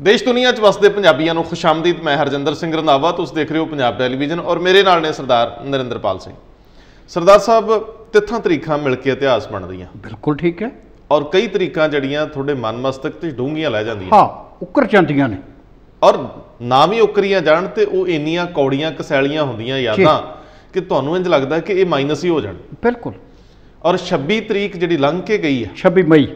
ਦੇਸ਼ ਦੁਨੀਆ 'ਚ ਵਸਦੇ ਪੰਜਾਬੀਆਂ ਨੂੰ ਖੁਸ਼ਾਮਦੀਦ ਮੈਂ ਹਰਜਿੰਦਰ ਸਿੰਘ ਰੰਧਾਵਾ ਤੁਸੀਂ ਦੇਖ ਰਹੇ ਹੋ ਪੰਜਾਬ ਟੈਲੀਵਿਜ਼ਨ ਔਰ ਮੇਰੇ ਨਾਲ ਨੇ ਸਰਦਾਰ ਨਰਿੰਦਰਪਾਲ ਸਿੰਘ। ਸਰਦਾਰ ਸਾਹਿਬ ਤਿੱਥਾਂ ਤਰੀਕਾਂ ਮਿਲ ਕੇ ਇਤਿਹਾਸ ਬਣਦੀਆਂ। ਬਿਲਕੁਲ ਠੀਕ ਹੈ। ਔਰ ਕਈ ਤਰੀਕਾਂ ਜਿਹੜੀਆਂ ਤੁਹਾਡੇ ਮਨ ਮਸਤਕ ਤੇ ਡੂੰਘੀਆਂ ਲੈ ਜਾਂਦੀਆਂ। ਹਾਂ ਉੱਕਰ ਜਾਂਦੀਆਂ ਨੇ। ਔਰ ਨਾਮ ਹੀ ਉਕਰੀਆਂ ਜਾਣ ਤੇ ਉਹ ਇੰਨੀਆਂ ਕੌੜੀਆਂ ਕਸੈਲੀਆਂ ਹੁੰਦੀਆਂ ਯਾਦਾਂ ਕਿ ਤੁਹਾਨੂੰ ਇੰਜ ਲੱਗਦਾ ਕਿ ਇਹ ਮਾਈਨਸ ਹੀ ਹੋ ਜਾਣ। ਬਿਲਕੁਲ। ਔਰ 26 ਤਰੀਕ ਜਿਹੜੀ ਲੰਘ ਕੇ ਗਈ ਹੈ 26 ਮਈ।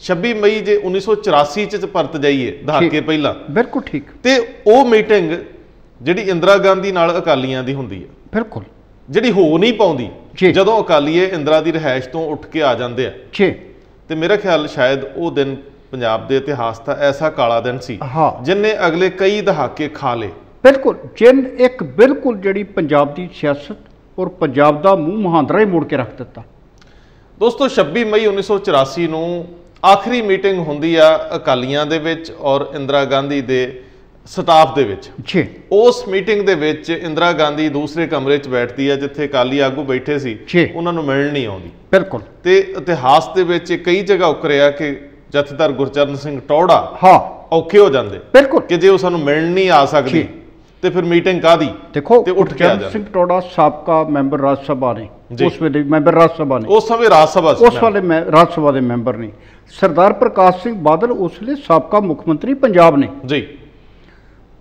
26 ਮਈ ਜੇ 1984 ਚ ਪਰਤ ਜਾਈਏ ਦਹਾਕੇ ਪਹਿਲਾਂ। ਬਿਲਕੁਲ ਠੀਕ। ਤੇ ਉਹ ਮੀਟਿੰਗ ਜਿਹੜੀ ਇੰਦਰਾ ਗਾਂਧੀ ਨਾਲ ਅਕਾਲੀਆਂ ਦੀ ਹੁੰਦੀ ਹੈ ਬਿਲਕੁਲ। ਜਿਹੜੀ ਹੋ ਨਹੀਂ ਪਾਉਂਦੀ ਜੀ। ਜਦੋਂ ਅਕਾਲੀਏ ਇੰਦਰਾ ਦੀ ਰਿਹਾਇਸ਼ ਤੋਂ ਉੱਠ ਕੇ ਆ ਜਾਂਦੇ ਆ। ਛੇ ਤੇ ਮੇਰਾ ਖਿਆਲ ਸ਼ਾਇਦ ਉਹ ਦਿਨ ਪੰਜਾਬ ਦੇ ਇਤਿਹਾਸ ਦਾ ਐਸਾ ਕਾਲਾ ਦਿਨ ਸੀ ਹਾਂ। ਜਿਨਨੇ ਅਗਲੇ ਕਈ ਦਹਾਕੇ ਖਾ ਲਏ ਬਿਲਕੁਲ। ਜਿਨ ਇੱਕ ਬਿਲਕੁਲ ਜਿਹੜੀ ਪੰਜਾਬ ਦੀ ਸਿਆਸਤ ਔਰ ਪੰਜਾਬ ਦਾ ਮੂੰਹ ਮਹਾਂਦਰਾ ਹੀ ਮੋੜ ਕੇ ਰੱਖ ਦਿੱਤਾ। ਦੋਸਤੋ 26 ਮਈ 1984 ਨੂੰ ਆਖਰੀ ਮੀਟਿੰਗ ਹੁੰਦੀ ਆ ਅਕਾਲੀਆਂ ਦੇ ਵਿੱਚ ਔਰ ਇੰਦਰਾ ਗਾਂਧੀ ਦੇ ਸਟਾਫ ਦੇ ਵਿੱਚ ਛੇ ਉਸ ਮੀਟਿੰਗ ਦੇ ਵਿੱਚ ਇੰਦਰਾ ਗਾਂਧੀ ਦੂਸਰੇ ਕਮਰੇ 'ਚ ਬੈਠਦੀ ਹੈ ਜਿੱਥੇ ਅਕਾਲੀ ਆਗੂ ਬੈਠੇ ਸੀ ਜੀ। ਉਹਨਾਂ ਨੂੰ ਮਿਲਣ ਨਹੀਂ ਆਉਂਦੀ ਬਿਲਕੁਲ ਤੇ ਇਤਿਹਾਸ ਦੇ ਵਿੱਚ ਕਈ ਜਗ੍ਹਾ ਉਕਰਿਆ ਕਿ ਜਥੇਦਾਰ ਗੁਰਚਰਨ ਸਿੰਘ ਟੌੜਾ ਹਾਂ ਔਖੇ ਹੋ ਜਾਂਦੇ ਬਿਲਕੁਲ ਕਿ ਜੇ ਉਹ ਸਾਨੂੰ ਮਿਲਣ ਨਹੀਂ ਆ ਸਕਦੀ ਜੀ। ਤੇ ਫਿਰ ਮੀਟਿੰਗ ਕਾਦੀ ਦੇਖੋ ਤੇ ਉੱਠ ਕੇ ਆ ਜਾਣਾ। ਸਿੰਘ ਟੋੜਾ ਸਾਬਕਾ ਮੈਂਬਰ ਰਾਜ ਸਭਾ ਨੇ ਜੀ। ਉਸ ਵੇਲੇ ਮੈਂਬਰ ਰਾਜ ਸਭਾ ਨੇ। ਉਸ ਸਮੇਂ ਰਾਜ ਸਭਾ ਸੀ ਉਸ ਵਾਲੇ ਮੈਂ ਰਾਜ ਸਭਾ ਦੇ ਮੈਂਬਰ ਨੇ। ਸਰਦਾਰ ਪ੍ਰਕਾਸ਼ ਸਿੰਘ ਬਾਦਲ ਉਸ ਵੇਲੇ ਸਾਬਕਾ ਮੁੱਖ ਮੰਤਰੀ ਪੰਜਾਬ ਨੇ। ਜੀ।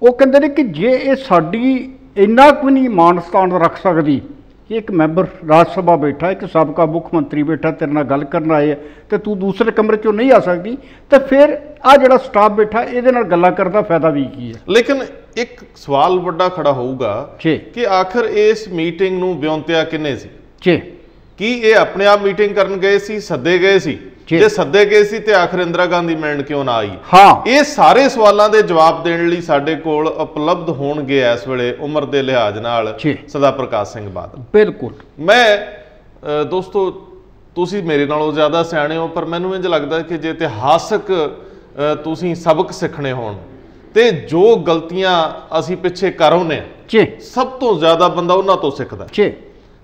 ਉਹ ਕਹਿੰਦੇ ਨੇ ਕਿ ਜੇ ਇਹ ਸਾਡੀ ਇੰਨਾ ਕੁ ਨਹੀਂ ਮਾਣ ਸਤਾਨ ਰੱਖ ਸਕਦੀ ਕਿ ਇੱਕ ਮੈਂਬਰ ਰਾਜ ਸਭਾ ਬੈਠਾ ਇੱਕ ਸਾਬਕਾ ਮੁੱਖ ਮੰਤਰੀ ਬੈਠਾ ਤੇਰੇ ਨਾਲ ਗੱਲ ਕਰਨ ਆਏ ਆ ਤੇ ਤੂੰ ਦੂਸਰੇ ਕਮਰੇ ਚੋਂ ਨਹੀਂ ਆ ਸਕਦੀ ਤੇ ਫਿਰ ਆ ਜਿਹੜਾ ਸਟਾਫ ਬੈਠਾ ਇਹਦੇ ਨਾਲ ਗੱਲਾਂ ਕਰਨ ਦਾ ਫਾਇਦਾ ਵੀ ਕੀ ਹੈ? ਲੇਕਿਨ ਇੱਕ ਸਵਾਲ ਵੱਡਾ ਖੜਾ ਹੋਊਗਾ ਜੀ। ਕਿ ਆਖਰ ਇਸ ਮੀਟਿੰਗ ਨੂੰ ਵਿਉਂਤਿਆ ਕਿੰਨੇ ਸੀ? ਜੀ। ਕੀ ਇਹ ਆਪਣੇ ਆਪ ਮੀਟਿੰਗ ਕਰਨ ਗਏ ਸੀ ਸੱਦੇ ਗਏ ਸੀ? ਜੀ। ਸੱਦੇ ਗਏ ਸੀ ਤੇ ਆਖਰ ਇੰਦਰਾ ਗਾਂਧੀ ਮਿਲਣ ਕਿਉਂ ਨਾ ਆਈ? ਹਾਂ। ਇਹ ਸਾਰੇ ਸਵਾਲਾਂ ਦੇ ਜਵਾਬ ਦੇਣ ਲਈ ਸਾਡੇ ਕੋਲ ਉਪਲਬਧ ਹੋਣਗੇ ਇਸ ਵੇਲੇ ਉਮਰ ਦੇ ਲਿਹਾਜ਼ ਨਾਲ। ਸਰਦਾਰ ਪ੍ਰਕਾਸ਼ ਸਿੰਘ ਬਾਦਲ। ਬਿਲਕੁਲ। ਮੈਂ ਦੋਸਤੋ ਤੁਸੀਂ ਮੇਰੇ ਨਾਲੋਂ ਜ਼ਿਆਦਾ ਸਿਆਣੇ ਹੋ ਪਰ ਮੈਨੂੰ ਇੰਜ ਲੱਗਦਾ ਕਿ ਜੇ ਇਤਿਹਾਸਕ ਤੁਸੀਂ ਸਬਕ ਸਿੱਖਣੇ ਹੋਣ ਤੇ ਜੋ ਗਲਤੀਆਂ ਅਸੀਂ ਪਿੱਛੇ ਕਰ ਆਉਂਦੇ ਹਾਂ ਜੀ। ਸਭ ਤੋਂ ਜ਼ਿਆਦਾ ਬੰਦਾ ਉਹਨਾਂ ਤੋਂ ਸਿੱਖਦਾ। ਜੀ।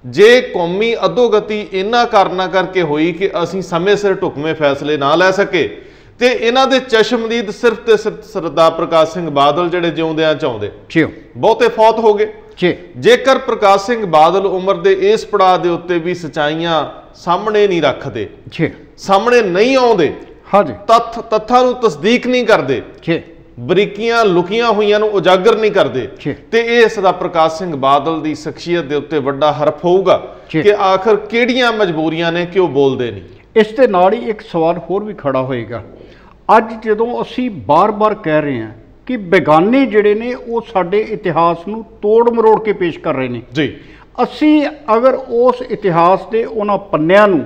ਜੇ ਕੌਮੀ ਅਧੋਗਤੀ ਇਹਨਾਂ ਕਾਰਨਾਂ ਕਰਕੇ ਹੋਈ ਕਿ ਅਸੀਂ ਸਮੇਂ ਸਿਰ ਢੁਕਵੇਂ ਫੈਸਲੇ ਨਾ ਲੈ ਸਕੇ ਤੇ ਇਹਨਾਂ ਦੇ ਚਸ਼ਮਦੀਦ ਸਿਰਫ ਤੇ ਸਰਦਾਰ ਪ੍ਰਕਾਸ਼ ਸਿੰਘ ਬਾਦਲ ਜਿਹੜੇ ਜਿਉਂਦਿਆਂ ਚਾਹੁੰਦੇ ਜੀ। ਬਹੁਤੇ ਫੌਤ ਹੋ ਗਏ। ਜੀ। ਜੇਕਰ ਪ੍ਰਕਾਸ਼ ਸਿੰਘ ਬਾਦਲ ਉਮਰ ਦੇ ਇਸ ਪੜਾਅ ਦੇ ਉੱਤੇ ਵੀ ਸਚਾਈਆਂ ਸਾਹਮਣੇ ਨਹੀਂ ਰੱਖਦੇ ਜੀ। ਸਾਹਮਣੇ ਨਹੀਂ ਆਉਂਦੇ ਹਾਂਜੀ। ਤੱਥ ਤੱਥਾਂ ਨੂੰ ਤਸਦੀਕ ਨਹੀਂ ਕਰਦੇ ਜੀ। ਬਰੀਕੀਆਂ ਲੁਕੀਆਂ ਹੋਈਆਂ ਨੂੰ ਉਜਾਗਰ ਨਹੀਂ ਕਰਦੇ। ਤੇ ਇਹ ਸਦਾ ਪ੍ਰਕਾਸ਼ ਸਿੰਘ ਬਾਦਲ ਦੀ ਸ਼ਖਸੀਅਤ ਦੇ ਉੱਤੇ ਵੱਡਾ ਹਰਫ ਹੋਊਗਾ। ਕਿ ਆਖਰ ਕਿਹੜੀਆਂ ਮਜਬੂਰੀਆਂ ਨੇ ਕਿ ਉਹ ਬੋਲਦੇ ਨਹੀਂ। ਇਸ ਦੇ ਨਾਲ ਹੀ ਇੱਕ ਸਵਾਲ ਹੋਰ ਵੀ ਖੜਾ ਹੋਏਗਾ। ਅੱਜ ਜਦੋਂ ਅਸੀਂ ਬਾਰ-ਬਾਰ ਕਹਿ ਰਹੇ ਹਾਂ ਕਿ ਬੇਗਾਨੇ ਜਿਹੜੇ ਨੇ ਉਹ ਸਾਡੇ ਇਤਿਹਾਸ ਨੂੰ ਤੋੜ ਮਰੋੜ ਕੇ ਪੇਸ਼ ਕਰ ਰਹੇ ਨੇ। ਜੀ। ਅਸੀਂ ਅਗਰ ਉਸ ਇਤਿਹਾਸ ਦੇ ਉਹਨਾਂ ਪੰਨਿਆਂ ਨੂੰ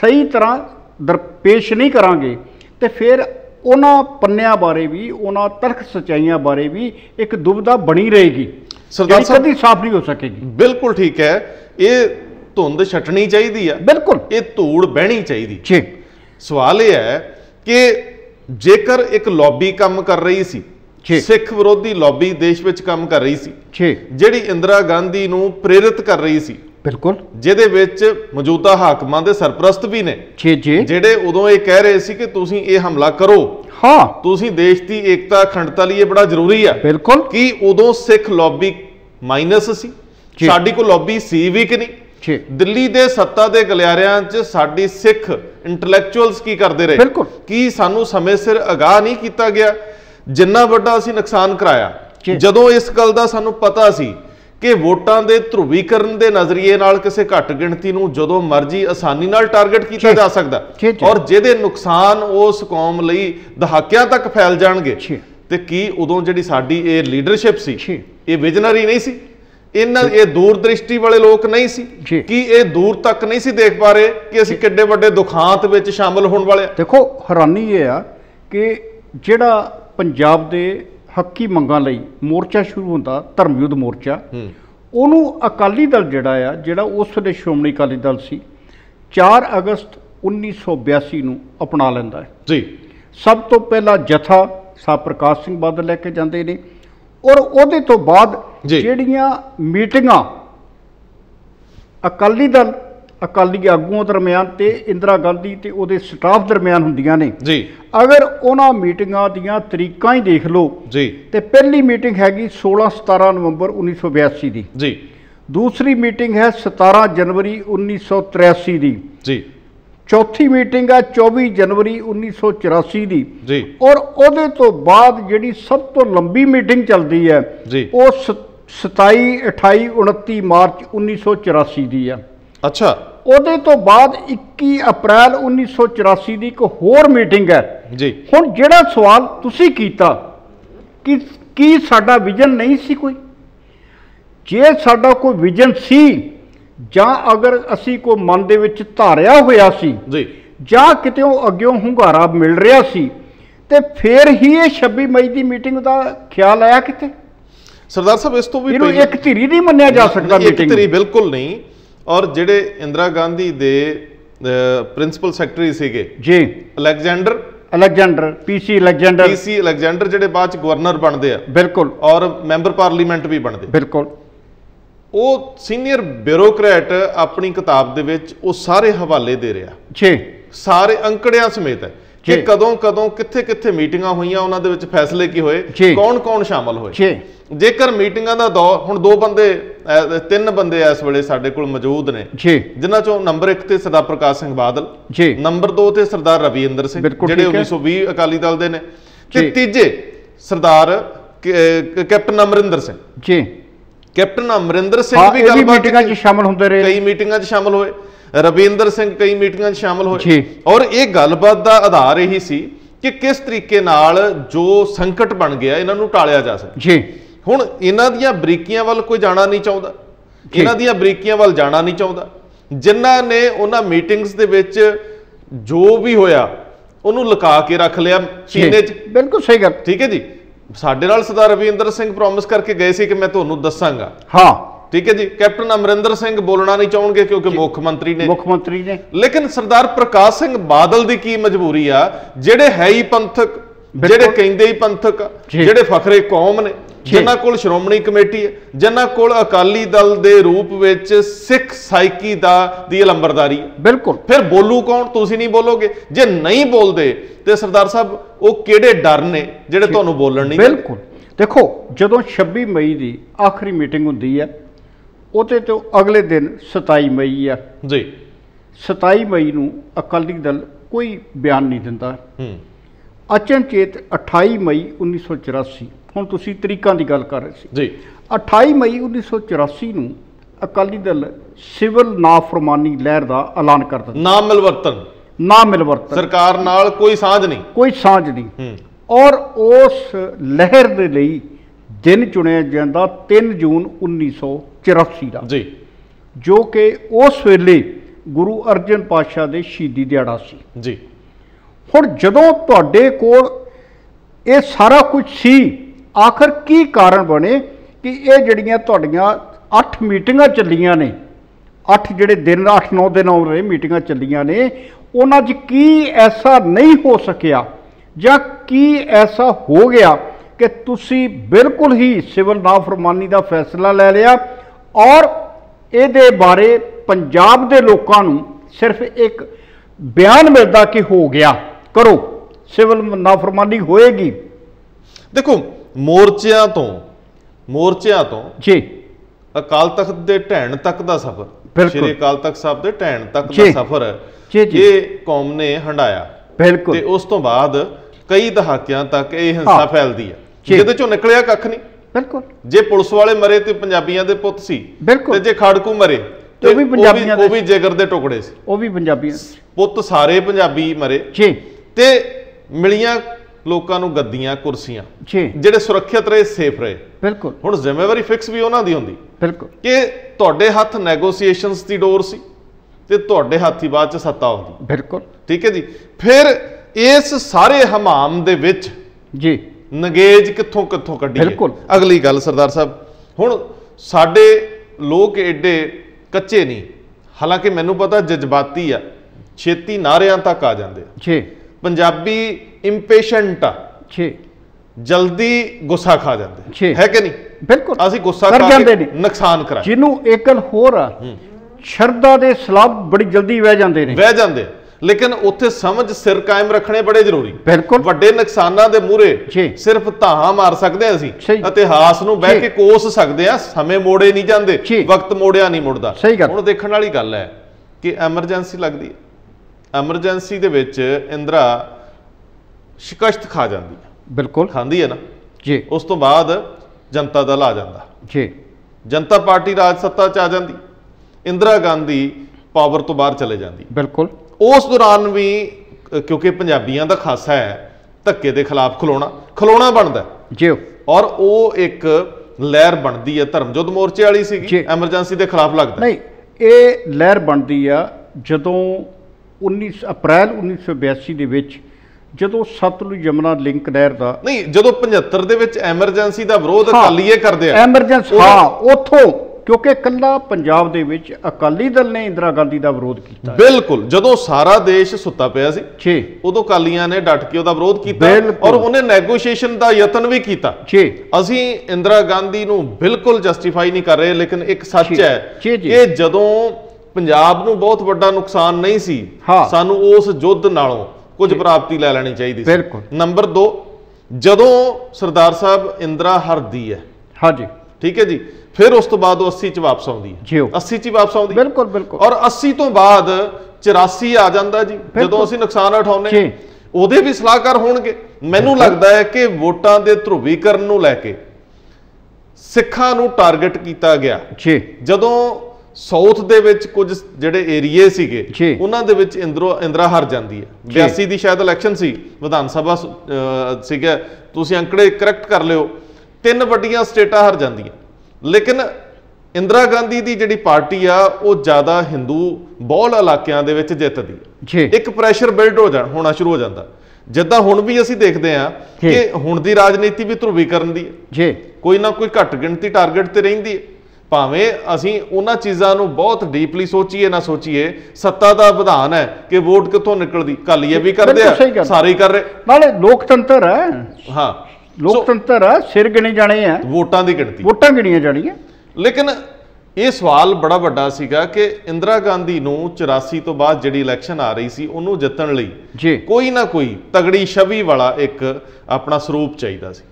ਸਹੀ ਤਰ੍ਹਾਂ ਦਰਪੇਸ਼ ਨਹੀਂ ਕਰਾਂਗੇ ਤੇ ਫਿਰ ਉਹਨਾਂ ਪੰਨਿਆਂ ਬਾਰੇ ਵੀ ਉਹਨਾਂ ਤਰਕ ਸਚਾਈਆਂ ਬਾਰੇ ਵੀ ਇੱਕ ਦੁਬਿਧਾ ਬਣੀ ਰਹੇਗੀ। ਸਰਦਾਰ ਸਾਹਿਬ- ਕਦੀ ਸਾਫ਼ ਨਹੀਂ ਹੋ ਸਕੇਗੀ। ਬਿਲਕੁਲ ਠੀਕ ਹੈ। ਇਹ ਧੁੰਦ ਛਟਣੀ ਚਾਹੀਦੀ ਆ। ਬਿਲਕੁਲ। ਇਹ ਧੂੜ ਬਹਿਣੀ ਚਾਹੀਦੀ। ਜੀ। ਸਵਾਲ ਇਹ ਹੈ ਕਿ ਜੇਕਰ ਇੱਕ ਲੌਬੀ ਕੰਮ ਕਰ ਰਹੀ ਸੀ। ਸਿੱਖ ਵਿਰੋਧੀ ਲੌਬੀ ਦੇਸ਼ ਵਿੱਚ ਕੰਮ ਕਰ ਰਹੀ ਸੀ। ਜੀ ਜਿਹੜੀ ਇੰਦਰਾ ਗਾਂਧੀ ਨੂੰ ਪ੍ਰੇਰਿਤ ਕਰ ਰਹੀ ਸੀ। ਬਿਲਕੁਲ। ਜਿਹਦੇ ਵਿੱਚ ਮੌਜੂਦਾ ਹਾਕਮਾਂ ਦੇ ਸਰਪ੍ਰਸਤ ਵੀ ਨੇ। ਜੀ ਜੀ। ਜਿਹੜੇ ਉਦੋਂ ਇਹ ਕਹਿ ਰਹੇ ਸੀ ਕਿ ਤੁਸੀਂ ਇਹ ਹਮਲਾ ਕਰੋ। ਹਾਂ। ਤੁਸੀਂ ਦੇਸ਼ ਦੀ ਏਕਤਾ ਅਖੰਡਤਾ ਲਈ ਇਹ ਬੜਾ ਜ਼ਰੂਰੀ ਆ। ਬਿਲਕੁਲ। ਕਿ ਉਦੋਂ ਸਿੱਖ ਲੌਬੀ ਮਾਈਨਸ ਸੀ। ਸਾਡੀ ਕੋਲ ਲੌਬੀ ਸੀ ਵੀ ਕਿ ਨਹੀਂ? ਜੀ ਦਿੱਲੀ ਦੇ ਸੱਤਾ ਦੇ ਗਲਿਆਰਿਆਂ 'ਚ ਸਾਡੀ ਸਿੱਖ ਇੰਟੈਲੈਕਚੁਅਲਸ ਕੀ ਕਰਦੇ ਰਹੇ? ਬਿਲਕੁਲ। ਕੀ ਸਾਨੂੰ ਸਮੇਂ ਸਿਰ ਅਗਾਹ ਨਹੀਂ ਕੀਤਾ ਗਿਆ? ਜਿੰਨਾ ਵੱਡਾ ਅਸੀਂ ਨੁਕਸਾਨ ਕਰਾਇਆ। ਜਦੋਂ ਇਸ ਗੱਲ ਦਾ ਸਾਨੂੰ ਪਤਾ ਸੀ ਕਿ ਵੋਟਾਂ ਦੇ ਧਰੁਵੀਕਰਨ ਦੇ ਨਜ਼ਰੀਏ ਨਾਲ ਕਿਸੇ ਘੱਟ ਗਿਣਤੀ ਨੂੰ ਜਦੋਂ ਮਰਜ਼ੀ ਆਸਾਨੀ ਨਾਲ ਟਾਰਗੇਟ ਕੀਤਾ ਜੀ। ਸਕਦਾ। ਔਰ ਜਿਹਦੇ ਨੁਕਸਾਨ ਉਸ ਕੌਮ ਲਈ ਦਹਾਕਿਆਂ ਤੱਕ ਫੈਲ ਜਾਣਗੇ। ਤੇ ਕੀ ਉਦੋਂ ਜਿਹੜੀ ਸਾਡੀ ਇਹ ਲੀਡਰਸ਼ਿਪ ਸੀ। ਇਹ ਵਿਜ਼ਨਰੀ ਨਹੀਂ ਸੀ ਇਹਨਾਂ ਇਹ ਦੂਰਦ੍ਰਿਸ਼ਟੀ ਵਾਲੇ ਲੋਕ ਨਹੀਂ ਸੀ। ਕਿ ਇਹ ਦੂਰ ਤੱਕ ਨਹੀਂ ਸੀ ਦੇਖ ਪਾ ਰਹੇ ਕਿ ਅਸੀਂ ਕਿੱਡੇ ਵੱਡੇ ਦੁਖਾਂਤ ਵਿੱਚ ਸ਼ਾਮਲ ਹੋਣ ਵਾਲੇ ਦੇਖੋ ਹੈਰਾਨੀ ਇਹ ਆ ਕਿ ਜਿਹੜਾ ਪੰਜਾਬ ਦੇ ਹੱਕੀ ਮੰਗਾਂ ਲਈ ਮੋਰਚਾ ਸ਼ੁਰੂ ਹੁੰਦਾ ਧਰਮ ਯੁੱਧ ਮੋਰਚਾ। ਉਹਨੂੰ ਅਕਾਲੀ ਦਲ ਜਿਹੜਾ ਆ ਜਿਹੜਾ ਉਸ ਵੇਲੇ ਸ਼੍ਰੋਮਣੀ ਅਕਾਲੀ ਦਲ ਸੀ 4 ਅਗਸਤ 1982 ਨੂੰ ਅਪਣਾ ਲੈਂਦਾ ਹੈ। ਜੀ। ਸਭ ਤੋਂ ਪਹਿਲਾ ਜਥਾ ਸਾਹਿਬ ਪ੍ਰਕਾਸ਼ ਸਿੰਘ ਬਾਦਲ ਲੈ ਕੇ ਜਾਂਦੇ ਨੇ। ਔਰ ਉਹਦੇ ਤੋਂ ਬਾਅਦ। ਜਿਹੜੀਆਂ ਮੀਟਿੰਗਾਂ ਅਕਾਲੀ ਦਲ ਅਕਾਲੀ ਆਗੂਆਂ ਦਰਮਿਆਨ ਤੇ ਇੰਦਰਾ ਗਾਂਧੀ ਤੇ ਉਹਦੇ ਸਟਾਫ ਦਰਮਿਆਨ ਹੁੰਦੀਆਂ ਨੇ। ਜੀ। ਅਗਰ ਉਹਨਾਂ ਮੀਟਿੰਗਾਂ ਦੀਆਂ ਤਰੀਕਾਂ ਹੀ ਦੇਖ ਲਓ ਜੀ। ਤੇ ਪਹਿਲੀ ਮੀਟਿੰਗ ਹੈਗੀ 16 17 ਨਵੰਬਰ 1982 ਦੀ। ਜੀ। ਦੂਸਰੀ ਮੀਟਿੰਗ ਹੈ 17 ਜਨਵਰੀ 1983 ਦੀ। ਜੀ। ਚੌਥੀ ਮੀਟਿੰਗ ਹੈ 24 ਜਨਵਰੀ 1984 ਦੀ। ਜੀ। ਔਰ ਉਹਦੇ ਤੋਂ ਬਾਅਦ ਜਿਹੜੀ ਸਭ ਤੋਂ ਲੰਬੀ ਮੀਟਿੰਗ ਚੱਲਦੀ ਹੈ ਜੀ। ਉਹ ਸ- 27 28 29 ਮਾਰਚ 1984 ਦੀ ਹੈ। ਅੱਛਾ। ਉਹਦੇ ਤੋਂ ਬਾਅਦ 21 ਅਪ੍ਰੈਲ 1984 ਦੀ ਇੱਕ ਹੋਰ ਮੀਟਿੰਗ ਹੈ। ਜੀ। ਹੁਣ ਜਿਹੜਾ ਸਵਾਲ ਤੁਸੀਂ ਕੀਤਾ ਕਿ ਕੀ ਸਾਡਾ ਵਿਜ਼ਨ ਨਹੀਂ ਸੀ ਕੋਈ? ਜੇ ਸਾਡਾ ਕੋਈ ਵਿਜ਼ਨ ਸੀ ਜਾਂ ਅਗਰ ਅਸੀਂ ਕੋਈ ਮਨ ਦੇ ਵਿੱਚ ਧਾਰਿਆ ਹੋਇਆ ਸੀ ਜੀ। ਜਾਂ ਕਿਤੇੋਂ ਅੱਗਿਓਂ ਹੁੰਗਾਰਾ ਮਿਲ ਰਿਹਾ ਸੀ ਤੇ ਫਿਰ ਹੀ ਇਹ 26 ਮਈ ਦੀ ਮੀਟਿੰਗ ਦਾ ਖਿਆਲ ਆਇਆ ਕਿਤੇ? ਸਰਦਾਰ ਸਾਹਿਬ ਇਸ ਤੋਂ ਵੀ ਇਹਨੂੰ ਇੱਕ ਧਿਰੀ ਨਹੀਂ ਮੰਨਿਆ ਜਾ ਸਕਦਾ ਇੱਕ ਮੀਟਿੰਗ ਤਰੀ ਬਿਲਕੁਲ ਨਹੀਂ। ਔਰ ਜਿਹੜੇ ਇੰਦਰਾ ਗਾਂਧੀ ਦੇ ਪ੍ਰਿੰਸੀਪਲ ਸੈਕਟਰੀ ਸੀਗੇ। ਜੀ। Alexander. Alexander PC Alexander. PC Alexander ਜਿਹੜੇ ਬਾਅਦ ਚ ਗਵਰਨਰ ਬਣਦੇ ਆ। ਬਿਲਕੁਲ। ਔਰ ਮੈਂਬਰ ਪਾਰਲੀਮੈਂਟ ਵੀ ਬਣਦੇ। ਬਿਲਕੁਲ। ਉਹ ਸੀਨੀਅਰ ਬਿਊਰੋਕਰੇਟ ਆਪਣੀ ਕਿਤਾਬ ਦੇ ਵਿੱਚ ਉਹ ਸਾਰੇ ਹਵਾਲੇ ਦੇ ਰਿਹਾ। ਜੀ। ਸਾਰੇ ਅੰਕੜਿਆਂ ਸਮੇਤ। ਹੈ ਕਿ। ਕਦੋਂ ਕਦੋਂ ਕਿੱਥੇ ਕਿੱਥੇ ਮੀਟਿੰਗਾਂ ਹੋਈਆਂ ਉਹਨਾਂ ਦੇ ਵਿੱਚ ਫੈਸਲੇ ਕੀ ਹੋਏ। ਕੌਣ ਕੌਣ ਸ਼ਾਮਲ ਹੋਏ। ਜੀ। ਜੇਕਰ ਮੀਟਿੰਗਾਂ ਦਾ ਦੌਰ ਹੁਣ ਦੋ ਬੰਦੇ ਤਿੰਨ ਬੰਦੇ ਇਸ ਵੇਲੇ ਸਾਡੇ ਕੋਲ ਮੌਜੂਦ ਨੇ। ਜੀ। ਜਿਨ੍ਹਾਂ ਚੋਂ ਨੰਬਰ 1 ਤੇ ਸਰਦਾਰ ਪ੍ਰਕਾਸ਼ ਸਿੰਘ ਬਾਦਲ ਜੀ। ਨੰਬਰ 2 ਤੇ ਸਰਦਾਰ ਰਵੀਂਦਰ ਸਿੰਘ ਜਿਹੜੇ ਠੀਕ ਹੈ। 1920 ਅਕਾਲੀ ਦਲ ਦੇ ਨੇ। ਤੇ। ਤੀਜੇ ਸਰਦਾਰ ਕੈਪਟਨ ਅਮਰਿੰਦਰ ਸਿੰਘ। ਜੀ। ਕੈਪਟਨ ਅਮਰਿੰਦਰ ਸਿੰਘ ਵੀ ਗੱਲਬਾਤ ਮੀਟਿੰਗਾਂ 'ਚ ਸ਼ਾਮਲ ਹੁੰਦੇ ਰਹੇ। ਕਈ ਮੀਟਿੰਗਾਂ 'ਚ ਸ਼ਾਮਲ ਹੋਏ। ਰਵਿੰਦਰ ਸਿੰਘ ਕਈ ਮੀਟਿੰਗਾਂ 'ਚ ਸ਼ਾਮਲ ਹੋਏ। ਔਰ ਇਹ ਗੱਲਬਾਤ ਦਾ ਆਧਾਰ ਇਹੀ ਸੀ ਕਿ ਕਿਸ ਤਰੀਕੇ ਨਾਲ ਜੋ ਸੰਕਟ ਬਣ ਗਿਆ ਇਹਨਾਂ ਨੂੰ ਟਾਲਿਆ ਜਾ ਸਕੇ। ਜੀ। ਹੁਣ ਇਹਨਾਂ ਦੀਆਂ ਬਰੀਕੀਆਂ ਵੱਲ ਕੋਈ ਜਾਣਾ ਨਹੀਂ ਚਾਹੁੰਦਾ। ਇਹਨਾਂ ਦੀਆਂ ਬਰੀਕੀਆਂ ਵੱਲ ਜਾਣਾ ਨਹੀਂ ਚਾਹੁੰਦਾ। ਜਿਨ੍ਹਾਂ ਨੇ ਉਹਨਾਂ ਮੀਟਿੰਗਸ ਦੇ ਵਿੱਚ ਜੋ ਵੀ ਹੋਇਆ ਉਹਨੂੰ ਲੁਕਾ ਕੇ ਰੱਖ ਲਿਆ ਸੀਨੇ 'ਚ। ਬਿਲਕੁਲ ਸਹੀ ਗੱਲ। ਠੀਕ ਹੈ ਜੀ। ਸਾਡੇ ਨਾਲ ਸਰਦਾਰ ਰਵਿੰਦਰ ਸਿੰਘ ਪ੍ਰੋਮਿਸ ਕਰਕੇ ਗਏ ਸੀ ਕਿ ਮੈਂ ਤੁਹਾਨੂੰ ਦੱਸਾਂਗਾ। ਹਾਂ। ਠੀਕ ਹੈ ਜੀ। ਕੈਪਟਨ ਅਮਰਿੰਦਰ ਸਿੰਘ ਬੋਲਣਾ ਨਹੀਂ ਚਾਹਣਗੇ ਕਿਉਂਕਿ ਮੁੱਖ ਮੰਤਰੀ ਨੇ। ਮੁੱਖ ਮੰਤਰੀ ਨੇ। ਲੇਕਿਨ ਸਰਦਾਰ ਪ੍ਰਕਾਸ਼ ਸਿੰਘ ਬਾਦਲ ਦੀ ਕੀ ਮਜਬੂਰੀ ਆ? ਜਿਹੜੇ ਹੈ ਹੀ ਪੰਥਕ। ਜਿਹੜੇ ਕਹਿੰਦੇ ਹੀ ਪੰਥਕ। ਜਿਹੜੇ ਫਖਰੇ ਕੌਮ ਨੇ। ਜਿਨ੍ਹਾਂ ਕੋਲ ਸ਼੍ਰੋਮਣੀ ਕਮੇਟੀ ਹੈ ਜਿਨ੍ਹਾਂ ਕੋਲ ਅਕਾਲੀ ਦਲ ਦੇ ਰੂਪ ਵਿੱਚ ਸਿੱਖ ਸਾਈਕੀ ਦਾ ਦੀ ਲੰਬਰਦਾਰੀ ਹੈ। ਬਿਲਕੁਲ। ਫਿਰ ਬੋਲੂ ਕੌਣ? ਤੁਸੀਂ ਨਹੀਂ ਬੋਲੋਗੇ। ਜੇ ਨਹੀਂ ਬੋਲਦੇ ਤੇ ਸਰਦਾਰ ਸਾਹਿਬ ਉਹ ਕਿਹੜੇ ਡਰ ਨੇ ਜਿਹੜੇ ਤੁਹਾਨੂੰ ਬੋਲਣ ਨਹੀਂ? ਬਿਲਕੁਲ। ਦੇਖੋ ਜਦੋਂ 26 ਮਈ ਦੀ ਆਖਰੀ ਮੀਟਿੰਗ ਹੁੰਦੀ ਹੈ ਉਹਦੇ ਤੋਂ ਅਗਲੇ ਦਿਨ 27 ਮਈ ਆ। ਜੀ। 27 ਮਈ ਨੂੰ ਅਕਾਲੀ ਦਲ ਕੋਈ ਬਿਆਨ ਨਹੀਂ ਦਿੰਦਾ। ਹੂੰ। ਅਚਨਚੇਤ 28 ਮਈ 1984 ਹੁਣ ਤੁਸੀਂ ਤਰੀਕਾਂ ਦੀ ਗੱਲ ਕਰ ਰਹੇ ਸੀ। ਜੀ। 28 ਮਈ 1984 ਨੂੰ ਅਕਾਲੀ ਦਲ ਸਿਵਲ ਨਾਫਰਮਾਨੀ ਲਹਿਰ ਦਾ ਐਲਾਨ ਕਰ ਦਿੰਦਾ ਨਾ ਮਿਲਵਰਤਨ। ਨਾ ਮਿਲਵਰਤਨ। ਸਰਕਾਰ ਨਾਲ ਕੋਈ ਸਾਂਝ ਨਹੀਂ। ਕੋਈ ਸਾਂਝ ਨਹੀਂ। ਔਰ ਉਸ ਲਹਿਰ ਦੇ ਲਈ ਦਿਨ ਚੁਣਿਆ ਜਾਂਦਾ 3 ਜੂਨ 1984 ਦਾ। ਜੀ। ਜੋ ਕਿ ਉਸ ਵੇਲੇ ਗੁਰੂ ਅਰਜਨ ਪਾਤਸ਼ਾਹ ਦੇ ਸ਼ਹੀਦੀ ਦਿਹਾੜਾ ਸੀ। ਜੀ। ਹੁਣ ਜਦੋਂ ਤੁਹਾਡੇ ਕੋਲ ਇਹ ਸਾਰਾ ਕੁਝ ਸੀ, ਆਖਰ ਕੀ ਕਾਰਨ ਬਣੇ ਕਿ ਇਹ ਜਿਹੜੀਆਂ ਤੁਹਾਡੀਆਂ 8 ਮੀਟਿੰਗਾਂ ਚੱਲੀਆਂ ਨੇ 8 ਜਿਹੜੇ ਦਿਨ 8-9 ਦਿਨ ਹੋ ਰਹੇ ਮੀਟਿੰਗਾਂ ਚੱਲੀਆਂ ਨੇ, ਉਹਨਾਂ 'ਚ ਕੀ ਐਸਾ ਨਹੀਂ ਹੋ ਸਕਿਆ ਜਾਂ ਕੀ ਐਸਾ ਹੋ ਗਿਆ ਕਿ ਤੁਸੀਂ ਬਿਲਕੁਲ ਹੀ ਸਿਵਲ ਨਾਫਰਮਾਨੀ ਦਾ ਫੈਸਲਾ ਲੈ ਲਿਆ ਔਰ ਇਹਦੇ ਬਾਰੇ ਪੰਜਾਬ ਦੇ ਲੋਕਾਂ ਨੂੰ ਸਿਰਫ ਇੱਕ ਬਿਆਨ ਮਿਲਦਾ ਕਿ ਹੋ ਗਿਆ। ਕਰੋ। ਸਿਵਲ ਨਾਫਰਮਾਨੀ ਹੋਏਗੀ। ਦੇਖੋ ਮੋਰਚਿਆਂ ਤੋਂ ਮੋਰਚਿਆਂ ਤੋਂ ਜੀ। ਅਕਾਲ ਤਖਤ ਦੇ ਢਹਿਣ ਤੱਕ ਦਾ ਸਫ਼ਰ। ਸ਼੍ਰੀ ਅਕਾਲ ਤਖਤ ਸਾਹਿਬ ਦੇ ਢਹਿਣ ਤੱਕ ਦਾ। ਸਫ਼ਰ ਜੀ, ਜੀ। ਇਹ ਕੌਮ ਨੇ ਹੰਡਾਇਆ। ਬਿਲਕੁਲ। ਤੇ ਉਸ ਤੋਂ ਬਾਅਦ ਕਈ ਦਹਾਕਿਆਂ ਤੱਕ ਇਹ ਹਿੰਸਾ। ਫੈਲਦੀ ਹੈ। ਜਿਹਦੇ ਚੋਂ ਨਿਕਲਿਆ ਕੱਖ ਨਹੀਂ। ਬਿਲਕੁਲ। ਜੇ ਪੁਲਿਸ ਵਾਲੇ ਮਰੇ ਤੇ ਪੰਜਾਬੀਆਂ ਦੇ ਪੁੱਤ ਸੀ। ਬਿਲਕੁਲ। ਤੇ ਜੇ ਖਾੜਕੂ ਮਰੇ ਤੇ ਉਹ ਵੀ ਪੰਜਾਬੀਆਂ ਦੇ ਉਹ ਵੀ ਜਿਗਰ ਦੇ ਟੁਕੜੇ ਸੀ। ਉਹ ਵੀ ਪੰਜਾਬੀਆਂ ਪੁੱਤ ਸਾਰੇ ਪੰਜਾਬੀ ਮਰੇ। ਜੀ। ਤੇ ਮਿਲੀਆਂ ਲੋਕਾਂ ਨੂੰ ਗੱਦੀਆਂ ਕੁਰਸੀਆਂ ਜੀ। ਜਿਹੜੇ ਸੁਰੱਖਿਅਤ ਰਹੇ ਸੇਫ ਰਹੇ। ਬਿਲਕੁਲ। ਹੁਣ ਜ਼ਿੰਮੇਵਾਰੀ ਫਿਕਸ ਵੀ ਉਹਨਾਂ ਦੀ ਹੁੰਦੀ। ਬਿਲਕੁਲ। ਕਿ ਤੁਹਾਡੇ ਹੱਥ ਨੈਗੋਸੀਏਸ਼ਨਸ ਦੀ ਡੋਰ ਸੀ ਤੇ ਤੁਹਾਡੇ ਹੱਥ ਹੀ ਬਾਅਦ ਚ ਸੱਤਾ ਹੁੰਦੀ ਬਿਲਕੁਲ। ਠੀਕ ਹੈ ਜੀ? ਫਿਰ ਇਸ ਸਾਰੇ ਹਮਾਮ ਦੇ ਵਿੱਚ ਜੀ। ਨਗੇਜ ਕਿੱਥੋਂ ਕਿੱਥੋਂ ਕੱਢੀਏ? ਬਿਲਕੁਲ। ਅਗਲੀ ਗੱਲ ਸਰਦਾਰ ਸਾਹਿਬ ਹੁਣ ਸਾਡੇ ਲੋਕ ਏਡੇ ਕੱਚੇ ਨਹੀਂ। ਹਾਲਾਂਕਿ ਮੈਨੂੰ ਪਤਾ ਜਜ਼ਬਾਤੀ ਆ ਛੇਤੀ ਨਾਰਿਆਂ ਤੱਕ ਆ ਜਾਂਦੇ ਆ। ਜੀ। ਪੰਜਾਬੀ ਇੰਪੇਸ਼ੈਂਟ ਆ ਜੀ ਜਲਦੀ ਗੁੱਸਾ ਖਾ ਜਾਂਦੇ। ਹੈ ਕਿ ਨਹੀਂ ਬਿਲਕੁਲ ਅਸੀਂ ਗੁੱਸਾ ਕਰ ਖਾ ਜਾਂਦੇ ਕੇ ਨੇ। ਨੁਕਸਾਨ ਕਰਾਂਗੇ ਜਿਹਨੂੰ ਇੱਕ ਗੱਲ ਹੋਰ ਆ ਸ਼ਰਧਾ ਦੇ ਸਲਾਬ ਬੜੀ ਜਲਦੀ ਵਹਿ ਜਾਂਦੇ ਨੇ ਵਹਿ ਜਾਂਦੇ। ਲੇਕਿਨ ਉੱਥੇ ਸਮਝ ਸਿਰ ਕਾਇਮ ਰੱਖਣੇ ਬੜੇ ਜ਼ਰੂਰੀ ਬਿਲਕੁਲ ਵੱਡੇ ਨੁਕਸਾਨਾਂ ਦੇ ਮੂਹਰੇ ਜੀ। ਸਿਰਫ ਧਾਹਾਂ ਮਾਰ ਸਕਦੇ ਅਸੀਂ। ਇਤਿਹਾਸ ਨੂੰ ਬਹਿ। ਕੇ ਕੋਸ ਸਕਦੇ ਆ ਸਮੇਂ ਮੋੜੇ ਨਹੀਂ ਜਾਂਦੇ। ਵਕਤ ਮੋੜਿਆ ਨਹੀਂ ਮੁੜਦਾ। ਹੁਣ ਦੇਖਣ ਵਾਲੀ ਗੱਲ ਹੈ ਕਿ ਐਮਰਜੈਂਸੀ ਲੱਗਦੀ ਹੈ ਐਮਰਜੈਂਸੀ ਦੇ ਵਿੱਚ ਇੰਦਰਾ ਸ਼ਿਕਸਤ ਖਾ ਜਾਂਦੀ ਹੈ। ਬਿਲਕੁਲ। ਖਾਂਦੀ ਹੈ ਨਾ? ਜੀ। ਉਸ ਤੋਂ ਬਾਅਦ ਜਨਤਾ ਦਲ ਆ ਜਾਂਦਾ। ਜੀ। ਜਨਤਾ ਪਾਰਟੀ ਰਾਜ ਸੱਤਾ ਚ ਆ ਜਾਂਦੀ। ਇੰਦਰਾ ਗਾਂਧੀ ਪਾਵਰ ਤੋਂ ਬਾਹਰ ਚਲੇ ਜਾਂਦੀ। ਬਿਲਕੁਲ। ਉਸ ਦੌਰਾਨ ਵੀ ਕਿਉਂਕਿ ਪੰਜਾਬੀਆਂ ਦਾ ਖਾਸਾ ਹੈ ਧੱਕੇ ਦੇ ਖਿਲਾਫ ਖਲੋਣਾ ਖਲੋਣਾ ਬਣਦਾ। ਜਿਓ ਔਰ ਉਹ ਇੱਕ ਲਹਿਰ ਬਣਦੀ ਹੈ ਧਰਮਯੁੱਧ ਮੋਰਚੇ ਵਾਲੀ ਸੀਗੀ। ਜੀ। ਐਮਰਜੈਂਸੀ ਦੇ ਖਿਲਾਫ ਲੱਗਦਾ ਨਹੀਂ ਇਹ ਲਹਿਰ ਬਣਦੀ ਆ ਜਦੋਂ 19 ਅਪ੍ਰੈਲ 1982 ਦੇ ਵਿੱਚ ਜਦੋਂ ਸਤਲੁਜ ਯਮਨਾ ਲਿੰਕ ਨਹਿਰ ਦਾ ਨਹੀਂ ਜਦੋਂ 75 ਦੇ ਵਿੱਚ ਐਮਰਜੈਂਸੀ ਦਾ ਵਿਰੋਧ। ਅਕਾਲੀਏ ਕਰਦੇ ਆ ਐਮਰਜੈਂਸੀ ਹਾਂ ਉਥੋਂ ਕਿਉਂਕਿ ਕੱਲਾ ਪੰਜਾਬ ਦੇ ਵਿੱਚ ਅਕਾਲੀ ਦਲ ਨੇ ਇੰਦਰਾ ਗਾਂਧੀ ਦਾ ਵਿਰੋਧ ਕੀਤਾ ਬਿਲਕੁਲ ਜਦੋਂ ਸਾਰਾ ਦੇਸ਼ ਸੁੱਤਾ ਪਿਆ ਸੀ ਜੀ ਉਦੋਂ ਕਾਲੀਆਂ ਨੇ ਡਟ ਕੇ ਉਹਦਾ ਵਿਰੋਧ ਕੀਤਾ। ਔਰ ਉਹਨੇ ਨੈਗੋਸ਼ੀਏਸ਼ਨ ਦਾ ਯਤਨ ਵੀ ਕੀਤਾ ਜੀ ਅਸੀਂ ਇੰਦਰਾ ਗਾਂਧੀ ਨੂੰ ਬਿਲਕੁਲ ਜਸਟੀਫਾਈ ਨਹੀਂ ਕਰ ਰਹੇ ਲੇਕਿਨ ਇੱਕ ਸੱਚ ਹੈ। ਕਿ ਜਦੋਂ ਪੰਜਾਬ ਨੂੰ ਬਹੁਤ ਵੱਡਾ ਨੁਕਸਾਨ ਨਹੀਂ ਸੀ। ਸਾਨੂੰ ਉਸ ਯੁੱਧ ਨਾਲੋਂ ਕੁਝ ਪ੍ਰਾਪਤੀ ਲੈ ਲੈਣੀ ਚਾਹੀਦੀ ਸੀ ਬਿਲਕੁਲ। ਨੰਬਰ 2 ਜਦੋਂ ਸਰਦਾਰ ਸਾਹਿਬ ਇੰਦਰਾ ਹਰਦੀ ਹੈ ਹਾਂਜੀ ਠੀਕ ਹੈ ਜੀ ਫਿਰ ਉਸ ਤੋਂ ਬਾਅਦ ਉਹ 80 ਚ ਵਾਪਸ ਆਉਂਦੀ ਹੈ ਜਿਓ। 80 ਚ ਵਾਪਸ ਆਉਂਦੀ ਹੈ। ਬਿਲਕੁਲ ਬਿਲਕੁਲ ਔਰ 80 ਤੋਂ ਬਾਅਦ 84 ਆ ਜਾਂਦਾ ਜੀ ਜਦੋਂ ਅਸੀਂ ਨੁਕਸਾਨ ਜੀ। ਉਹਦੇ ਵੀ ਸਲਾਹਕਾਰ ਹੋਣਗੇ ਮੈਨੂੰ ਲੱਗਦਾ ਹੈ ਕਿ ਵੋਟਾਂ ਦੇ ਧਰੁਵੀਕਰਨ ਨੂੰ ਲੈ ਕੇ ਸਿੱਖਾਂ ਨੂੰ ਟਾਰਗੇਟ ਕੀਤਾ ਗਿਆ ਜੀ ਜਦੋਂ ਸਾਊਥ ਦੇ ਵਿੱਚ ਕੁਝ ਜਿਹੜੇ ਏਰੀਏ ਸੀਗੇ। ਉਹਨਾਂ ਦੇ ਵਿੱਚ ਇੰਦਰੋ ਇੰਦਰਾ ਹਾਰ ਜਾਂਦੀ ਹੈ। ਜੀ। 82 ਦੀ ਸ਼ਾਇਦ ਇਲੈਕਸ਼ਨ ਸੀ ਵਿਧਾਨ ਸਭਾ ਸੀਗਾ ਤੁਸੀਂ ਅੰਕੜੇ ਕਰੈਕਟ ਕਰ ਲਿਓ। ਤਿੰਨ ਵੱਡੀਆਂ ਸਟੇਟਾਂ ਹਾਰ ਜਾਂਦੀਆਂ। ਲੇਕਿਨ ਇੰਦਰਾ ਗਾਂਧੀ ਦੀ ਜਿਹੜੀ ਪਾਰਟੀ ਆ ਉਹ ਜ਼ਿਆਦਾ ਹਿੰਦੂ ਬਹੁਲ ਇਲਾਕਿਆਂ ਦੇ ਵਿੱਚ ਜਿੱਤਦੀ ਹੈ। ਇੱਕ ਪ੍ਰੈਸ਼ਰ ਬਿਲਡ ਹੋ ਜਾਣ ਹੋਣਾ ਸ਼ੁਰੂ ਹੋ ਜਾਂਦਾ। ਜਿੱਦਾਂ ਹੁਣ ਵੀ ਅਸੀਂ ਦੇਖਦੇ ਜੀ। ਕਿ ਹੁਣ ਦੀ ਰਾਜਨੀਤੀ ਵੀ ਧਰੁਵੀਕਰਨ ਦੀ ਹੈ। ਜੀ। ਕੋਈ ਨਾ ਕੋਈ ਘੱਟ ਗਿਣਤੀ ਟਾਰਗੇਟ ਤੇ ਰਹਿੰਦੀ ਹੈ। ਭਾਵੇਂ ਅਸੀਂ ਉਹਨਾਂ ਚੀਜ਼ਾਂ ਨੂੰ ਬਹੁਤ ਡੀਪਲੀ ਸੋਚੀਏ ਨਾ ਸੋਚੀਏ ਸੱਤਾ ਦਾ ਵਿਧਾਨ ਹੈ ਕਿ ਵੋਟ ਕਿੱਥੋਂ ਨਿਕਲਦੀ? ਕਾਲੀਏ ਵੀ ਕਰਦੇ ਆ। ਸਾਰੇ ਹੀ ਕਰ ਰਹੇ। ਨਾਲੇ ਲੋਕਤੰਤਰ ਹੈ। ਹਾਂ। ਲੋਕਤੰਤਰ ਹੈ ਸਿਰ ਗਿਣੇ ਜਾਣੇ ਆ। ਵੋਟਾਂ ਦੀ ਗਿਣਤੀ। ਵੋਟਾਂ ਗਿਣੀਆਂ ਜਾਣੀਆਂ। ਲੇਕਿਨ ਇਹ ਸਵਾਲ ਬੜਾ ਵੱਡਾ ਸੀਗਾ ਕਿ ਇੰਦਰਾ ਗਾਂਧੀ ਨੂੰ 84 ਤੋਂ ਬਾਅਦ ਜਿਹੜੀ ਇਲੈਕਸ਼ਨ ਆ ਰਹੀ ਸੀ ਉਹਨੂੰ ਜਿੱਤਣ ਲਈ ਜੀ। ਕੋਈ ਨਾ ਕੋਈ ਤਗੜੀ ਛਵੀ ਵਾਲਾ ਇੱਕ ਆਪਣਾ ਸਰੂਪ ਚਾਹੀਦਾ ਸੀ।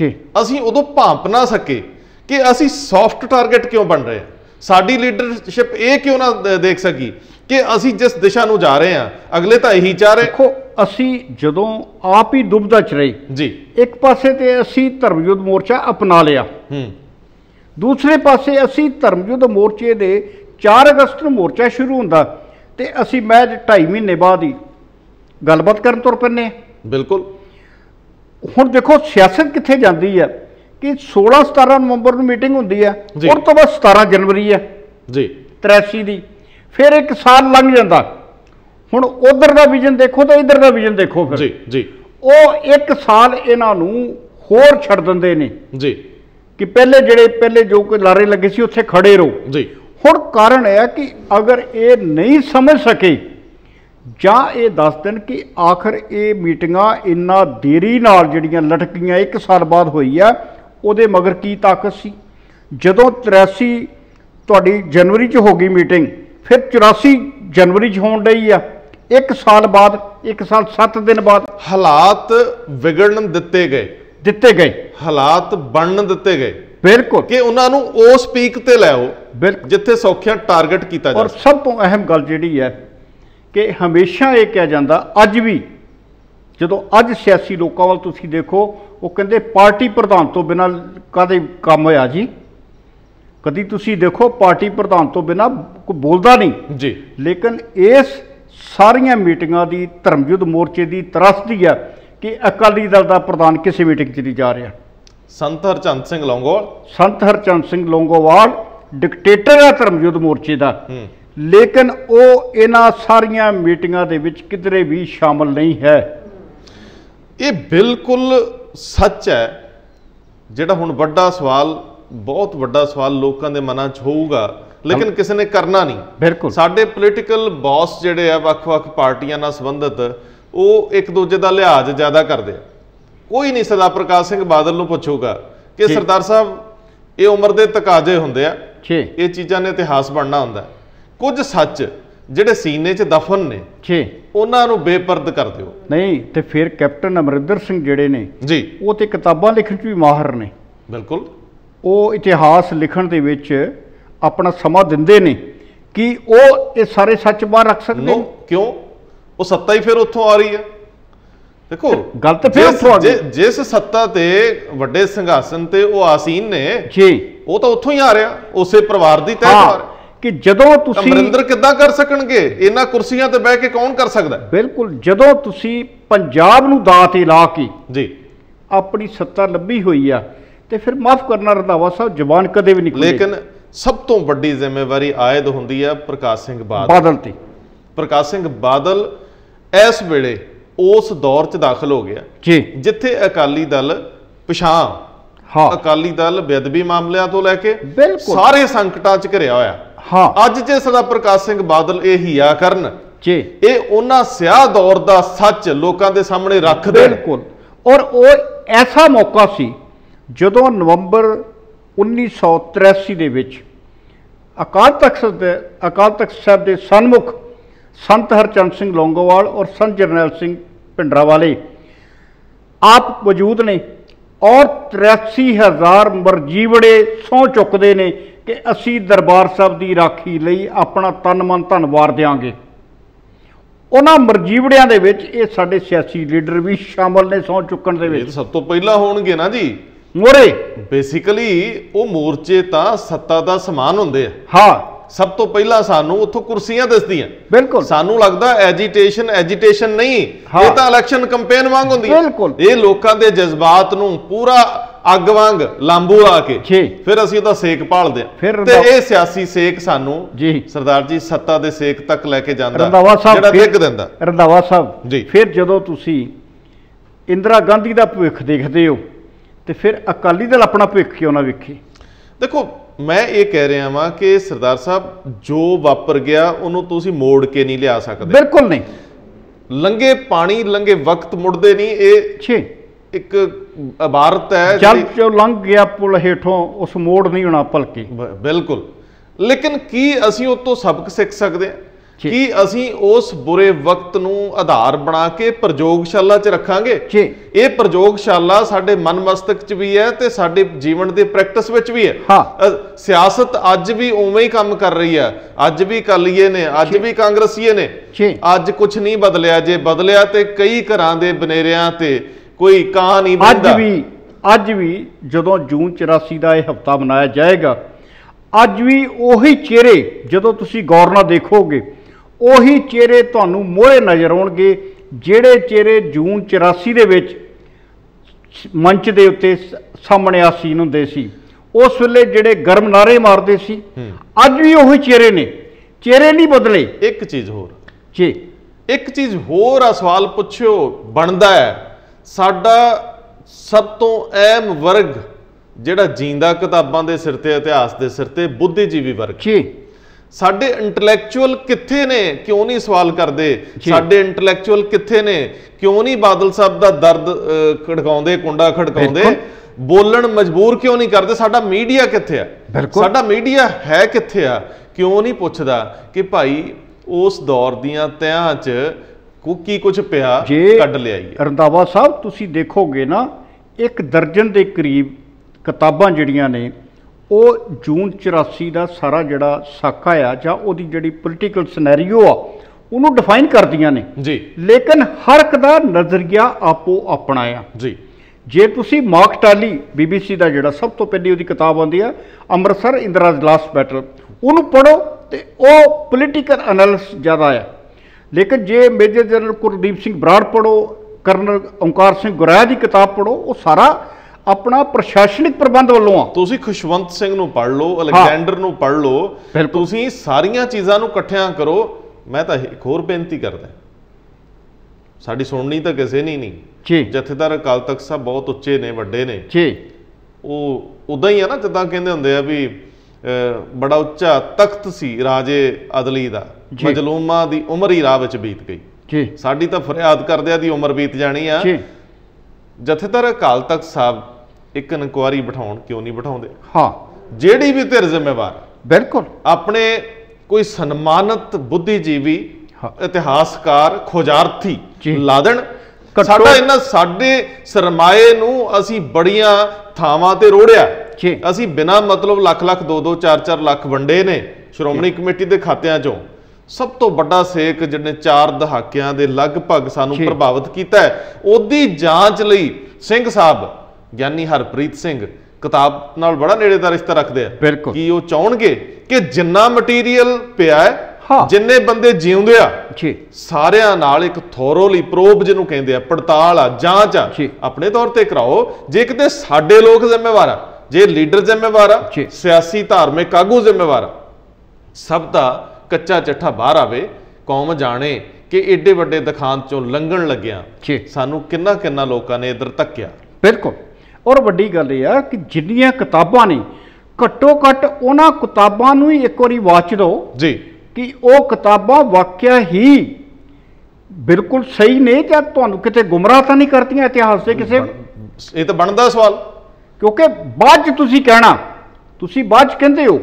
ਜੀ। ਅਸੀਂ ਉਦੋਂ ਭਾਂਪ ਨਾ ਸਕੇ ਕਿ ਅਸੀਂ ਸੌਫਟ ਟਾਰਗੇਟ ਕਿਉਂ ਬਣ ਰਹੇ ਹਾਂ? ਸਾਡੀ ਲੀਡਰਸ਼ਿਪ ਇਹ ਕਿਉਂ ਨਾ ਦੇਖ ਸਕੀ ਕਿ ਅਸੀਂ ਜਿਸ ਦਿਸ਼ਾ ਨੂੰ ਜਾ ਰਹੇ ਹਾਂ ਅਗਲੇ ਤਾਂ ਇਹੀ ਚਾਹ ਰਹੇ। ਦੇਖੋ ਅਸੀਂ ਜਦੋਂ ਆਪ ਹੀ ਦੁਬਦਾ ਚ ਰਹੇ ਜੀ। ਇੱਕ ਪਾਸੇ ਤੇ ਅਸੀਂ ਧਰਮਯੁੱਧ ਮੋਰਚਾ ਅਪਣਾ ਲਿਆ। ਹੂੰ। ਦੂਸਰੇ ਪਾਸੇ ਅਸੀਂ ਧਰਮਯੁੱਧ ਮੋਰਚੇ ਦੇ 4 ਅਗਸਤ ਨੂੰ ਮੋਰਚਾ ਸ਼ੁਰੂ ਹੁੰਦਾ ਤੇ ਅਸੀਂ ਮੈਚ 2.5 ਮਹੀਨੇ ਬਾਅਦ ਹੀ ਗੱਲਬਾਤ ਕਰਨ ਤੁਰ ਹਾਂ। ਬਿਲਕੁਲ। ਹੁਣ ਦੇਖੋ ਸਿਆਸਤ ਕਿੱਥੇ ਜਾਂਦੀ ਹੈ? ਕਿ 16 17 ਨਵੰਬਰ ਨੂੰ ਮੀਟਿੰਗ ਹੁੰਦੀ ਹੈ। ਉਸ ਤੋਂ ਬਾਅਦ 17 ਜਨਵਰੀ ਹੈ। ਜੀ। 83 ਦੀ। ਫਿਰ ਇੱਕ ਸਾਲ ਲੰਘ ਜਾਂਦਾ। ਹੁਣ ਉਧਰ ਦਾ ਵਿਜ਼ਨ ਦੇਖੋ ਤੇ ਇਧਰ ਦਾ ਵਿਜ਼ਨ ਦੇਖੋ ਫਿਰ। ਜੀ ਜੀ। ਉਹ ਇੱਕ ਸਾਲ ਇਹਨਾਂ ਨੂੰ ਹੋਰ ਛੱਡ ਦਿੰਦੇ ਨੇ। ਜੀ। ਕਿ ਪਹਿਲੇ ਜਿਹੜੇ ਪਹਿਲੇ ਜੋ ਕੋਈ ਲਾਰੇ ਲੱਗੇ ਸੀ ਉੱਥੇ ਖੜੇ ਰਹੋ। ਜੀ। ਹੁਣ ਕਾਰਨ ਹੈ ਕਿ ਅਗਰ ਇਹ ਨਹੀਂ ਸਮਝ ਸਕੇ ਜਾਂ ਇਹ ਦੱਸ ਦੇਣ ਕਿ ਆਖਰ ਇਹ ਮੀਟਿੰਗਾਂ ਇੰਨਾ ਦੇਰੀ ਨਾਲ ਜਿਹੜੀਆਂ ਲਟਕੀਆਂ ਇੱਕ ਸਾਲ ਬਾਅਦ ਹੋਈ ਆ ਉਹਦੇ ਮਗਰ ਕੀ ਤਾਕਤ ਸੀ? ਜਦੋਂ 83 ਤੁਹਾਡੀ ਜਨਵਰੀ 'ਚ ਹੋ ਗਈ ਮੀਟਿੰਗ ਫਿਰ 84 ਜਨਵਰੀ 'ਚ ਹੋਣ ਡਈ ਆ। ਇੱਕ ਸਾਲ ਬਾਅਦ ਇੱਕ ਸਾਲ 7 ਦਿਨ ਬਾਅਦ ਹਾਲਾਤ ਵਿਗੜਨ ਦਿੱਤੇ ਗਏ। ਦਿੱਤੇ ਗਏ। ਹਾਲਾਤ ਬਣਨ ਦਿੱਤੇ ਗਏ। ਬਿਲਕੁਲ। ਕਿ ਉਹਨਾਂ ਨੂੰ ਉਸ ਪੀਕ ਤੇ ਲੈ ਆਓ ਬਿਲਕੁਲ। ਜਿੱਥੇ ਸੌਖਿਆਂ ਟਾਰਗੇਟ ਕੀਤਾ ਜਾ ਔਰ ਸਭ ਤੋਂ ਅਹਿਮ ਗੱਲ ਜਿਹੜੀ ਹੈ ਕਿ ਹਮੇਸ਼ਾ ਇਹ ਕਿਹਾ ਜਾਂਦਾ ਅੱਜ ਵੀ ਜਦੋਂ ਅੱਜ ਸਿਆਸੀ ਲੋਕਾਂ ਵੱਲ ਤੁਸੀਂ ਦੇਖੋ ਉਹ ਕਹਿੰਦੇ ਪਾਰਟੀ ਪ੍ਰਧਾਨ ਤੋਂ ਬਿਨਾਂ ਕਾਦੇ ਕੰਮ ਹੋਇਆ ਜੀ? ਕਦੀ ਤੁਸੀਂ ਦੇਖੋ ਪਾਰਟੀ ਪ੍ਰਧਾਨ ਤੋਂ ਬਿਨਾਂ ਕੋਈ ਬੋਲਦਾ ਨਹੀਂ। ਜੀ। ਲੇਕਿਨ ਇਸ ਸਾਰੀਆਂ ਮੀਟਿੰਗਾਂ ਦੀ ਧਰਮਯੁੱਧ ਮੋਰਚੇ ਦੀ ਤਰਸਦੀ ਹੈ ਕਿ ਅਕਾਲੀ ਦਲ ਦਾ ਪ੍ਰਧਾਨ ਕਿਸੇ ਮੀਟਿੰਗ 'ਚ ਨਹੀਂ ਜਾ ਰਿਹਾ। ਸੰਤ ਹਰਚੰਦ ਸਿੰਘ ਲੌਂਗੋਵਾਲ। ਸੰਤ ਹਰਚੰਦ ਸਿੰਘ ਲੋਂਗੋਵਾਲ ਡਿਕਟੇਟਰ ਹੈ ਧਰਮਯੁੱਧ ਮੋਰਚੇ ਦਾ। ਲੇਕਿਨ ਉਹ ਇਹਨਾਂ ਸਾਰੀਆਂ ਮੀਟਿੰਗਾਂ ਦੇ ਵਿੱਚ ਕਿਧਰੇ ਵੀ ਸ਼ਾਮਲ ਨਹੀਂ ਹੈ। ਇਹ ਬਿਲਕੁਲ ਸੱਚ ਹੈ ਜਿਹੜਾ ਹੁਣ ਵੱਡਾ ਸਵਾਲ ਬਹੁਤ ਵੱਡਾ ਸਵਾਲ ਲੋਕਾਂ ਦੇ ਮਨਾਂ 'ਚ ਹੋਊਗਾ ਲੇਕਿਨ ਕਿਸੇ ਨੇ ਕਰਨਾ ਨਹੀਂ। ਬਿਲਕੁਲ। ਸਾਡੇ ਪੋਲੀਟੀਕਲ ਬੌਸ ਜਿਹੜੇ ਆ ਵੱਖ-ਵੱਖ ਪਾਰਟੀਆਂ ਨਾਲ ਸੰਬੰਧਿਤ ਉਹ ਇੱਕ ਦੂਜੇ ਦਾ ਲਿਹਾਜ਼ ਜ਼ਿਆਦਾ ਕਰਦੇ ਆ। ਕੋਈ ਨਹੀਂ ਸਰਦਾਰ ਪ੍ਰਕਾਸ਼ ਸਿੰਘ ਬਾਦਲ ਨੂੰ ਪੁੱਛੂਗਾ ਕਿ। ਸਰਦਾਰ ਸਾਹਿਬ ਇਹ ਉਮਰ ਦੇ ਤਕਾਜ਼ੇ ਹੁੰਦੇ ਆ। ਇਹ ਚੀਜ਼ਾਂ ਨੇ ਇਤਿਹਾਸ ਬਣਨਾ ਹੁੰਦਾ। ਕੁਝ ਸੱਚ ਜਿਹੜੇ ਸੀਨੇ 'ਚ ਦਫਨ ਨੇ ਜੀ। ਉਹਨਾਂ ਨੂੰ ਬੇਪਰਦ ਕਰ ਦਿਓ। ਨਹੀਂ ਤੇ ਫਿਰ ਕੈਪਟਨ ਅਮਰਿੰਦਰ ਸਿੰਘ ਜਿਹੜੇ ਨੇ ਜੀ। ਉਹ ਤੇ ਕਿਤਾਬਾਂ ਲਿਖਣ 'ਚ ਵੀ ਮਾਹਰ ਨੇ। ਬਿਲਕੁਲ। ਉਹ ਇਤਿਹਾਸ ਲਿਖਣ ਦੇ ਵਿੱਚ ਆਪਣਾ ਸਮਾਂ ਦਿੰਦੇ ਨੇ। ਕਿ ਉਹ ਇਹ ਸਾਰੇ ਸੱਚ ਬਾਹਰ ਰੱਖ ਸਕਦੇ ਨੋ ਕਿਉਂ? ਉਹ ਸੱਤਾ ਹੀ ਫਿਰ ਉੱਥੋਂ ਆ ਰਹੀ ਹੈ। ਦੇਖੋ ਗੱਲ ਤਾਂ ਫਿਰ ਉੱਥੋਂ ਆ ਗਈ। ਜਿਸ ਸੱਤਾ ਤੇ ਵੱਡੇ ਸਿੰਘਾਸਨ ਤੇ ਉਹ ਆਸੀਨ ਨੇ ਜੀ। ਉਹ ਤਾਂ ਉੱਥੋਂ ਹੀ ਆ ਰਿਹਾ ਉਸੇ ਪਰਿਵਾਰ ਦੀ ਤਹਿਤ ਆ ਹਾਂ। ਰਿਹਾ ਕਿ ਜਦੋਂ ਤੁਸੀਂ ਅਮਰਿੰਦਰ ਕਿੱਦਾਂ ਕਰ ਸਕਣਗੇ? ਇਹਨਾਂ ਕੁਰਸੀਆਂ ਤੇ ਬਹਿ ਕੇ ਕੌਣ ਕਰ ਸਕਦਾ? ਬਿਲਕੁਲ ਜਦੋਂ ਤੁਸੀਂ ਪੰਜਾਬ ਨੂੰ ਦਾਤ ਲਾ ਕੇ ਜੀ। ਆਪਣੀ ਸੱਤਾ ਲੱਭੀ ਹੋਈ ਆ ਤੇ ਫਿਰ ਮਾਫ ਕਰਨਾ ਰੰਧਾਵਾ ਸਾਹਿਬ ਜ਼ਬਾਨ ਕਦੇ ਵੀ ਨਹੀਂ ਖੁੱਲੇਗੀ। ਲੇਕਿਨ ਸਭ ਤੋਂ ਵੱਡੀ ਜ਼ਿੰਮੇਵਾਰੀ ਆਇਦ ਹੁੰਦੀ ਹੈ ਪ੍ਰਕਾਸ਼ ਸਿੰਘ ਬਾਦਲ। ਬਾਦਲ ਤੇ। ਪ੍ਰਕਾਸ਼ ਸਿੰਘ ਬਾਦਲ ਇਸ ਵੇਲੇ ਉਸ ਦੌਰ 'ਚ ਦਾਖਲ ਹੋ ਗਿਆ। ਜੀ। ਜਿੱਥੇ ਅਕਾਲੀ ਦਲ ਪਛਾਂ ਹਾਂ। ਅਕਾਲੀ ਦਲ ਬੇਅਦਬੀ ਮਾਮਲਿਆਂ ਤੋਂ ਲੈ ਕੇ। ਸਾਰੇ ਸੰਕਟਾਂ 'ਚ ਘਿਰਿਆ ਹੋਇਆ। ਹਾਂ। ਅੱਜ ਜੇ ਸਦਾ ਪ੍ਰਕਾਸ਼ ਸਿੰਘ ਬਾਦਲ ਇਹ ਹਿਆ ਕਰਨ ਜੀ। ਇਹ ਉਹਨਾਂ ਸਿਆਹ ਦੌਰ ਦਾ ਸੱਚ ਲੋਕਾਂ ਦੇ ਸਾਹਮਣੇ ਰੱਖ ਦੇਣ ਬਿਲਕੁਲ। ਔਰ ਉਹ ਐਸਾ ਮੌਕਾ ਸੀ ਜਦੋਂ ਨਵੰਬਰ 1983 ਦੇ ਵਿੱਚ ਅਕਾਲ ਤਖਤ ਦੇ ਅਕਾਲ ਤਖਤ ਸਾਹਿਬ ਦੇ ਸਨਮੁਖ ਸੰਤ ਹਰਚੰਦ ਸਿੰਘ ਲੌਂਗੋਵਾਲ ਔਰ ਸੰਤ ਜਰਨੈਲ ਸਿੰਘ ਭਿੰਡਰਾਵਾਲੇ ਆਪ ਮੌਜੂਦ ਨੇ ਔਰ 83000 ਮਰਜੀਵੜੇ ਸਹੁੰ ਚੁੱਕਦੇ ਨੇ ਕਿ ਅਸੀਂ ਦਰਬਾਰ ਸਾਹਿਬ ਦੀ ਰਾਖੀ ਲਈ ਆਪਣਾ ਤਨ ਮਨ ਧਨ ਵਾਰ ਦਿਆਂਗੇ। ਉਹਨਾਂ ਮਰਜੀਵੜਿਆਂ ਦੇ ਵਿੱਚ ਇਹ ਸਾਡੇ ਸਿਆਸੀ ਲੀਡਰ ਵੀ ਸ਼ਾਮਲ ਨੇ ਸਹੁੰ ਚੁੱਕਣ ਦੇ ਵਿੱਚ। ਸਭ ਤੋਂ ਪਹਿਲਾਂ ਹੋਣਗੇ ਨਾ ਜੀ। ਮੋਰੇ। ਬੇਸਿਕਲੀ ਉਹ ਮੋਰਚੇ ਤਾਂ ਸੱਤਾ ਦਾ ਸਮਾਨ ਹੁੰਦੇ ਆ। ਹਾਂ। ਸਭ ਤੋਂ ਪਹਿਲਾਂ ਸਾਨੂੰ ਉੱਥੋਂ ਕੁਰਸੀਆਂ ਦਿਸਦੀਆਂ। ਬਿਲਕੁਲ। ਸਾਨੂੰ ਲੱਗਦਾ ਐਜੀਟੇਸ਼ਨ ਐਜੀਟੇਸ਼ਨ ਨਹੀਂ। ਇਹ ਤਾਂ ਇਲੈਕਸ਼ਨ ਕੈਂਪੇਨ ਵਾਂਗ ਹੁੰਦੀ ਹੈ ਬਿਲਕੁਲ। ਇਹ ਲੋਕਾਂ ਦੇ ਜਜ਼ਬਾਤ ਨੂੰ ਪੂਰਾ ਅੱਗ ਵਾਂਗ ਲਾਂਬੂ ਲਾ ਕੇ। ਜੀ। ਫਿਰ ਅਸੀਂ ਉਹਦਾ ਸੇਕ ਭਾਲਦੇ ਫਿਰ ਤੇ ਇਹ ਸਿਆਸੀ ਸੇਕ ਸਾਨੂੰ ਜੀ। ਸਰਦਾਰ ਜੀ ਸੱਤਾ ਦੇ ਸੇਕ ਤੱਕ ਲੈ ਕੇ ਜਾਂਦਾ ਰੰਧਾਵਾ ਸਾਹਿਬ ਜਿਹੜਾ ਡਿੱਗ ਦਿੰਦਾ। ਰੰਧਾਵਾ ਸਾਹਿਬ ਜੀ। ਫਿਰ ਜਦੋਂ ਤੁਸੀਂ ਇੰਦਰਾ ਗਾਂਧੀ ਦਾ ਭਵਿੱਖ ਦੇਖਦੇ ਹੋ ਤੇ ਫਿਰ ਅਕਾਲੀ ਦਲ ਆਪਣਾ ਭਵਿੱਖ ਕਿਉਂ ਨਾ ਵੇਖੇ? ਦੇਖੋ ਮੈਂ ਇਹ ਕਹਿ ਰਿਹਾ ਵਾਂ ਕਿ ਸਰਦਾਰ ਸਾਹਿਬ ਜੋ ਵਾਪਰ ਗਿਆ ਉਹਨੂੰ ਤੁਸੀਂ ਮੋੜ ਕੇ ਨਹੀਂ ਲਿਆ ਸਕਦੇ। ਬਿਲਕੁਲ ਨਹੀਂ। ਲੰਗੇ ਪਾਣੀ ਲੰਗੇ ਵਕਤ ਮੁੜਦੇ ਨਹੀਂ ਇਹ ਛੇ। ਇੱਕ ਇਬਾਰਤ ਹੈ ਜਲ ਚੋਂ ਲੰਘ ਗਿਆ ਪੁਲ ਹੇਠੋਂ ਉਸ ਮੋੜ ਨਹੀਂ ਹੋਣਾ ਭਲਕੇ। ਬਿਲਕੁਲ। ਲੇਕਿਨ ਕੀ ਅਸੀਂ ਉਹ ਤੋਂ ਸਬਕ ਸਿੱਖ ਸਕਦੇ ਹਾਂ। ਕੀ ਅਸੀਂ ਉਸ ਬੁਰੇ ਵਕਤ ਨੂੰ ਆਧਾਰ ਬਣਾ ਕੇ ਪ੍ਰਯੋਗਸ਼ਾਲਾ 'ਚ ਰੱਖਾਂਗੇ? ਜੀ। ਇਹ ਪ੍ਰਯੋਗਸ਼ਾਲਾ ਸਾਡੇ ਮਨ ਮਸਤਕ 'ਚ ਵੀ ਹੈ ਤੇ ਸਾਡੇ ਜੀਵਨ ਦੇ ਪ੍ਰੈਕਟਿਸ ਵਿੱਚ ਵੀ ਹੈ। ਸਿਆਸਤ ਅੱਜ ਵੀ ਉਵੇਂ ਹੀ ਕੰਮ ਕਰ ਰਹੀ ਹੈ। ਅੱਜ ਵੀ ਕਾਲੀਏ ਨੇ ਅੱਜ ਵੀ ਕਾਂਗਰਸੀਏ ਨੇ। ਜੀ। ਅੱਜ ਕੁਝ ਨਹੀਂ ਬਦਲਿਆ। ਜੇ ਬਦਲਿਆ ਤੇ ਕਈ ਘਰਾਂ ਦੇ ਬਨੇਰਿਆਂ ਤੇ ਕੋਈ ਕਾਂ ਨਹੀਂ ਅੱਜ ਵੀ ਅੱਜ ਵੀ ਜਦੋਂ ਜੂਨ 84 ਦਾ ਇਹ ਹਫਤਾ ਮਨਾਇਆ ਜਾਏਗਾ ਅੱਜ ਵੀ ਉਹੀ ਚਿਹਰੇ ਜਦੋਂ ਤੁਸੀਂ ਗੌਰ ਨਾਲ ਦੇਖੋਗੇ ਉਹੀ ਚਿਹਰੇ ਤੁਹਾਨੂੰ ਮੋਹਰੇ ਨਜ਼ਰ ਆਉਣਗੇ ਜਿਹੜੇ ਚਿਹਰੇ ਜੂਨ 84 ਦੇ ਵਿੱਚ ਮੰਚ ਦੇ ਉੱਤੇ ਸਾਹਮਣੇ ਆਸੀਨ ਹੁੰਦੇ ਸੀ ਉਸ ਵੇਲੇ ਜਿਹੜੇ ਗਰਮ ਨਾਰੇ ਮਾਰਦੇ ਸੀ ਅੱਜ ਵੀ ਉਹੀ ਚਿਹਰੇ ਨੇ ਚਿਹਰੇ ਨਹੀਂ ਬਦਲੇ। ਇੱਕ ਚੀਜ਼ ਹੋਰ। ਜੀ। ਇੱਕ ਚੀਜ਼ ਹੋਰ ਆ ਸਵਾਲ ਪੁੱਛਿਓ ਬਣਦਾ ਹੈ। ਸਾਡਾ ਸਭ ਤੋਂ ਅਹਿਮ ਵਰਗ ਜਿਹੜਾ ਜੀਂਦਾ ਕਿਤਾਬਾਂ ਦੇ ਸਿਰ ਤੇ ਇਤਿਹਾਸ ਦੇ ਸਿਰ ਤੇ ਬੁੱਧੀਜੀਵੀ ਵਰਗ। ਜੀ। ਸਾਡੇ ਇੰਟੈਲੈਕਚੁਅਲ ਕਿੱਥੇ ਨੇ? ਕਿਉਂ ਨਹੀਂ ਸਵਾਲ ਕਰਦੇ। ਸਾਡੇ ਇੰਟੈਲੈਕਚੁਅਲ ਕਿੱਥੇ ਨੇ? ਕਿਉਂ ਨਹੀਂ ਬਾਦਲ ਸਾਹਿਬ ਦਾ ਦਰਦ ਖੜਕਾਉਂਦੇ ਕੁੰਡਾ ਖੜਕਾਉਂਦੇ। ਬੋਲਣ ਮਜਬੂਰ ਕਿਉਂ ਨਹੀਂ ਕਰਦੇ? ਸਾਡਾ ਮੀਡੀਆ ਕਿੱਥੇ ਆ। ਸਾਡਾ ਮੀਡੀਆ ਹੈ ਕਿੱਥੇ ਆ? ਕਿਉਂ ਨਹੀਂ ਪੁੱਛਦਾ ਕਿ ਭਾਈ ਉਸ ਦੌਰ ਦੀਆਂ ਤਿਆਂ 'ਚ ਕੋ ਕੀ ਕੁਝ ਪਿਆ ਕੱਢ ਲਿਆਈਏ। ਰੰਧਾਵਾ ਸਾਹਿਬ ਤੁਸੀਂ ਦੇਖੋਗੇ ਨਾ ਇੱਕ ਦਰਜਨ ਦੇ ਕਰੀਬ ਕਿਤਾਬਾਂ ਜਿਹੜੀਆਂ ਨੇ ਉਹ ਜੂਨ 84 ਦਾ ਸਾਰਾ ਜਿਹੜਾ ਸਾਕਾ ਆ ਜਾਂ ਉਹਦੀ ਜਿਹੜੀ ਪੋਲੀਟੀਕਲ ਸਿਨੈਰੀਓ ਆ ਉਹਨੂੰ ਡਿਫਾਈਨ ਕਰਦੀਆਂ ਨੇ। ਜੀ। ਲੇਕਿਨ ਹਰ ਇੱਕ ਦਾ ਨਜ਼ਰੀਆ ਆਪੋ ਆਪਣਾ ਆ। ਜੀ। ਜੇ ਤੁਸੀਂ ਮਾਰਕ ਟਾਲੀ ਬੀਬੀਸੀ ਦਾ ਜਿਹੜਾ ਸਭ ਤੋਂ ਪਹਿਲੀ ਉਹਦੀ ਕਿਤਾਬ ਆਉਂਦੀ ਆ ਅੰਮ੍ਰਿਤਸਰ ਇੰਦਰਾਜ਼ ਲਾਸਟ ਬੈਟਲ ਉਹਨੂੰ ਪੜੋ ਤੇ ਉਹ ਪੋਲੀਟੀਕਲ ਐਨਾਲਿਸਿਸ ਜ਼ਿਆਦਾ ਆ। ਲੇਕਿਨ ਜੇ ਮੇਜਰ ਜਨਰਲ ਕੁਲਦੀਪ ਸਿੰਘ ਬਰਾੜ ਪੜੋ ਕਰਨਲ ਓਂਕਾਰ ਸਿੰਘ ਗੁਰਾਇਆ ਦੀ ਕਿਤਾਬ ਪੜੋ ਉਹ ਸਾਰਾ ਆਪਣਾ ਪ੍ਰਸ਼ਾਸਨਿਕ ਪ੍ਰਬੰਧ ਵੱਲੋਂ ਆ। ਤੁਸੀਂ ਖੁਸ਼ਵੰਤ ਸਿੰਘ ਨੂੰ ਪੜ੍ਹ ਲਓ ਅਲੈਗਜ਼ੈਂਡਰ ਨੂੰ ਪੜ੍ਹ ਲਓ। ਤੁਸੀਂ ਸਾਰੀਆਂ ਚੀਜ਼ਾਂ ਨੂੰ ਇਕੱਠਿਆਂ ਕਰੋ। ਮੈਂ ਤਾਂ ਇੱਕ ਹੋਰ ਬੇਨਤੀ ਕਰਦਾ। ਸਾਡੀ ਸੁਣਨੀ ਤਾਂ ਕਿਸੇ ਨੇ ਨਹੀਂ। ਜੀ। ਜਥੇਦਾਰ ਅਕਾਲ ਤਖਤ ਸਾਹਿਬ ਬਹੁਤ ਉੱਚੇ ਨੇ ਵੱਡੇ ਨੇ। ਜੀ। ਉਹ ਉਦਾਂ ਹੀ ਆ ਨਾ ਜਿੱਦਾਂ ਕਹਿੰਦੇ ਹੁੰਦੇ ਆ ਵੀ ਬੜਾ ਉੱਚਾ ਤਖਤ ਸੀ ਰਾਜੇ ਅਦਲੀ ਦਾ। ਮਜਲੂਮਾਂ ਦੀ ਉਮਰ ਹੀ ਰਾਹ ਵਿੱਚ ਬੀਤ ਗਈ। ਜੀ। ਸਾਡੀ ਤਾਂ ਫਰਿਆਦ ਕਰਦਿਆਂ ਦੀ ਉਮਰ ਬੀਤ ਜਾਣੀ ਆ। ਜੀ। ਜਥੇਦਾਰ ਅਕਾਲ ਤਖਤ ਸਾਹਿਬ ਇੱਕ ਇਨਕੁਆਰੀ ਬਿਠਾਉਣ ਕਿਉਂ ਨਹੀਂ ਬਿਠਾਉਂਦੇ? ਹਾਂ। ਜਿਹੜੀ ਵੀ ਧਿਰ ਜ਼ਿੰਮੇਵਾਰ ਬਿਲਕੁਲ। ਆਪਣੇ ਕੋਈ ਸਨਮਾਨਿਤ ਬੁੱਧੀਜੀਵੀ। ਇਤਿਹਾਸਕਾਰ ਖੋਜਾਰਥੀ ਜੀ। ਲਾ ਦੇਣ। ਘੱਟੋ- ਸਾਡਾ ਇਹਨਾਂ ਸਾਡੇ ਸਰਮਾਏ ਨੂੰ ਅਸੀਂ ਬੜੀਆਂ ਥਾਵਾਂ ਤੇ ਰੋੜਿਆ। ਅਸੀਂ ਬਿਨਾ ਮਤਲਬ ਲੱਖ ਲੱਖ 2-2 4-4 ਲੱਖ ਵੰਡੇ ਨੇ ਸ਼੍ਰੋਮਣੀ ਕਮੇਟੀ ਦੇ ਖਾਤਿਆਂ ਚੋਂ। ਸਭ ਤੋਂ ਵੱਡਾ ਸੇਕ ਜਿਹਨੇ 4 ਦਹਾਕਿਆਂ ਦੇ ਲਗਭਗ ਸਾਨੂੰ। ਪ੍ਰਭਾਵਿਤ ਕੀਤਾ ਹੈ ਉਹਦੀ ਜਾਂਚ ਲਈ ਸਿੰਘ ਸਾਹਿਬ ਗਿਆਨੀ ਹਰਪ੍ਰੀਤ ਸਿੰਘ ਕਿਤਾਬ ਨਾਲ ਬੜਾ ਨੇੜੇ ਦਾ ਰਿਸ਼ਤਾ ਰੱਖਦੇ ਆ। ਕੀ ਉਹ ਚਾਹਣਗੇ ਕਿ ਜਿੰਨਾ ਮਟੀਰੀਅਲ ਪਿਆ ਹੈ। ਜਿੰਨੇ ਬੰਦੇ ਜਿਉਂਦੇ ਆ ਜੀ ਸਾਰਿਆਂ ਨਾਲ ਇੱਕ ਥੋਰੋਲੀ ਪ੍ਰੋਬ ਜਿਹਨੂੰ ਕਹਿੰਦੇ ਆ ਪੜਤਾਲ ਆ ਜਾਂਚ ਆ। ਆਪਣੇ ਤੌਰ ਤੇ ਕਰਾਓ ਜੇ ਕਿਤੇ ਸਾਡੇ ਲੋਕ ਜ਼ਿੰਮੇਵਾਰ ਆ ਜੇ ਲੀਡਰ ਜ਼ਿੰਮੇਵਾਰ ਆ। ਸਿਆਸੀ ਧਾਰਮਿਕ ਆਗੂ ਜ਼ਿੰਮੇਵਾਰ ਆ ਸਭ ਦਾ ਕੱਚਾ ਚੱਠਾ ਬਾਹਰ ਆਵੇ ਕੌਮ ਜਾਣੇ ਕਿ ਏਡੇ ਵੱਡੇ ਦਖਾਂਤ ਚੋਂ ਲੰਘਣ ਲੱਗਿਆ ਸਾਨੂੰ ਕਿੰਨਾ ਕਿੰਨਾ ਲੋਕਾਂ ਨੇ ਇਧਰ ਧੱਕਿਆ। ਬਿਲਕੁਲ। ਔਰ ਵੱਡੀ ਗੱਲ ਇਹ ਆ ਕਿ ਜਿੰਨੀਆਂ ਕਿਤਾਬਾਂ ਨੇ ਘੱਟੋ ਘੱਟ ਉਹਨਾਂ ਕਿਤਾਬਾਂ ਨੂੰ ਹੀ ਇੱਕ ਵਾਰੀ ਵਾਚ ਲਓ ਜੀ। ਕਿ ਉਹ ਕਿਤਾਬਾਂ ਵਾਕਿਆ ਹੀ ਬਿਲਕੁਲ ਸਹੀ ਨੇ ਜਾਂ ਤੁਹਾਨੂੰ ਕਿਤੇ ਗੁੰਮਰਾਹ ਤਾਂ ਨਹੀਂ ਕਰਦੀਆਂ ਇਤਿਹਾਸ ਦੇ ਕਿਸੇ ਇਹ ਤਾਂ ਬਣਦਾ ਸਵਾਲ। ਕਿਉਂਕਿ ਬਾਅਦ ਚ ਤੁਸੀਂ ਕਹਿਣਾ ਤੁਸੀਂ ਬਾਅਦ ਚ ਕਹਿੰਦੇ ਹੋ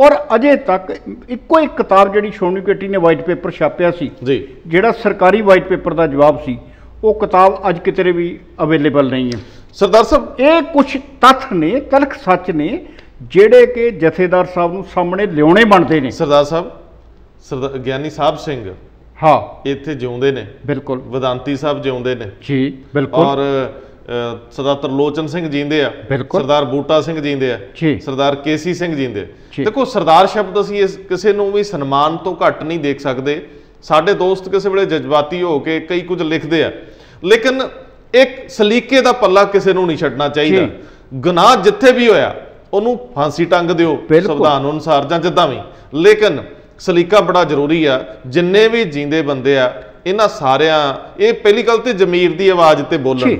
ਔਰ ਅਜੇ ਤੱਕ ਇੱਕੋ ਇੱਕ ਕਿਤਾਬ ਜਿਹੜੀ ਸ਼੍ਰੋਮਣੀ ਕਮੇਟੀ ਨੇ ਵਾਈਟ ਪੇਪਰ ਛਾਪਿਆ ਸੀ ਜੀ। ਜਿਹੜਾ ਸਰਕਾਰੀ ਵਾਈਟ ਪੇਪਰ ਦਾ ਜਵਾਬ ਸੀ ਉਹ ਕਿਤਾਬ ਅੱਜ ਕਿਤੇ ਵੀ ਅਵੇਲੇਬਲ ਨਹੀਂ ਹੈ। ਸਰਦਾਰ ਸਾਹਿਬ ਇਹ ਕੁਝ ਤੱਥ ਨੇ ਤਲਖ ਸੱਚ ਨੇ ਜਿਹੜੇ ਕਿ ਜਥੇਦਾਰ ਸਾਹਿਬ ਨੂੰ ਸਾਹਮਣੇ ਲਿਆਉਣੇ ਬਣਦੇ ਨੇ। ਸਰਦਾਰ ਸਾਹਿਬ ਸਰਦਾਰ ਗਿਆਨੀ ਸਾਹਿਬ ਸਿੰਘ ਹਾਂ। ਇੱਥੇ ਜਿਉਂਦੇ ਨੇ। ਬਿਲਕੁਲ। ਵਿਦਾਂਤੀ ਸਾਹਿਬ ਜਿਉਂਦੇ ਨੇ। ਜੀ ਬਿਲਕੁਲ। ਔਰ ਸਰਦਾਰ ਤਰਲੋਚਨ ਸਿੰਘ ਜੀਂਦੇ ਆ। ਸਰਦਾਰ ਬੂਟਾ ਸਿੰਘ ਜੀਂਦੇ ਆ। ਸਰਦਾਰ ਕੇਸੀ ਸਿੰਘ ਜੀਂਦੇ ਆ। ਦੇਖੋ ਸਰਦਾਰ ਸ਼ਬਦ ਅਸੀਂ ਇਸ ਕਿਸੇ ਨੂੰ ਵੀ ਸਨਮਾਨ ਤੋਂ ਘੱਟ ਨਹੀਂ ਦੇਖ ਸਕਦੇ ਸਾਡੇ ਦੋਸਤ ਕਿਸੇ ਵੇਲੇ ਜਜ਼ਬਾਤੀ ਹੋ ਕੇ ਕਈ ਕੁਝ ਲਿਖਦੇ ਆ ਲੇਕਿਨ ਇੱਕ ਸਲੀਕੇ ਦਾ ਪੱਲਾ ਕਿਸੇ ਨੂੰ ਨਹੀਂ ਛੱਡਣਾ ਚਾਹੀਦਾ। ਗੁਨਾਹ ਜਿੱਥੇ ਵੀ ਹੋਇਆ ਉਹਨੂੰ ਫਾਂਸੀ ਟੰਗ ਦਿਓ। ਸੰਵਿਧਾਨ ਅਨੁਸਾਰ ਜਾਂ ਜਿੱਦਾਂ ਵੀ ਲੇਕਿਨ ਸਲੀਕਾ ਬੜਾ ਜ਼ਰੂਰੀ ਆ ਜਿੰਨੇ ਵੀ ਜੀਂਦੇ ਬੰਦੇ ਆ ਇਹਨਾਂ ਸਾਰਿਆਂ ਇਹ ਪਹਿਲੀ ਗੱਲ ਤੇ ਜ਼ਮੀਰ ਦੀ ਆਵਾਜ਼ ਤੇ ਬੋਲਣ।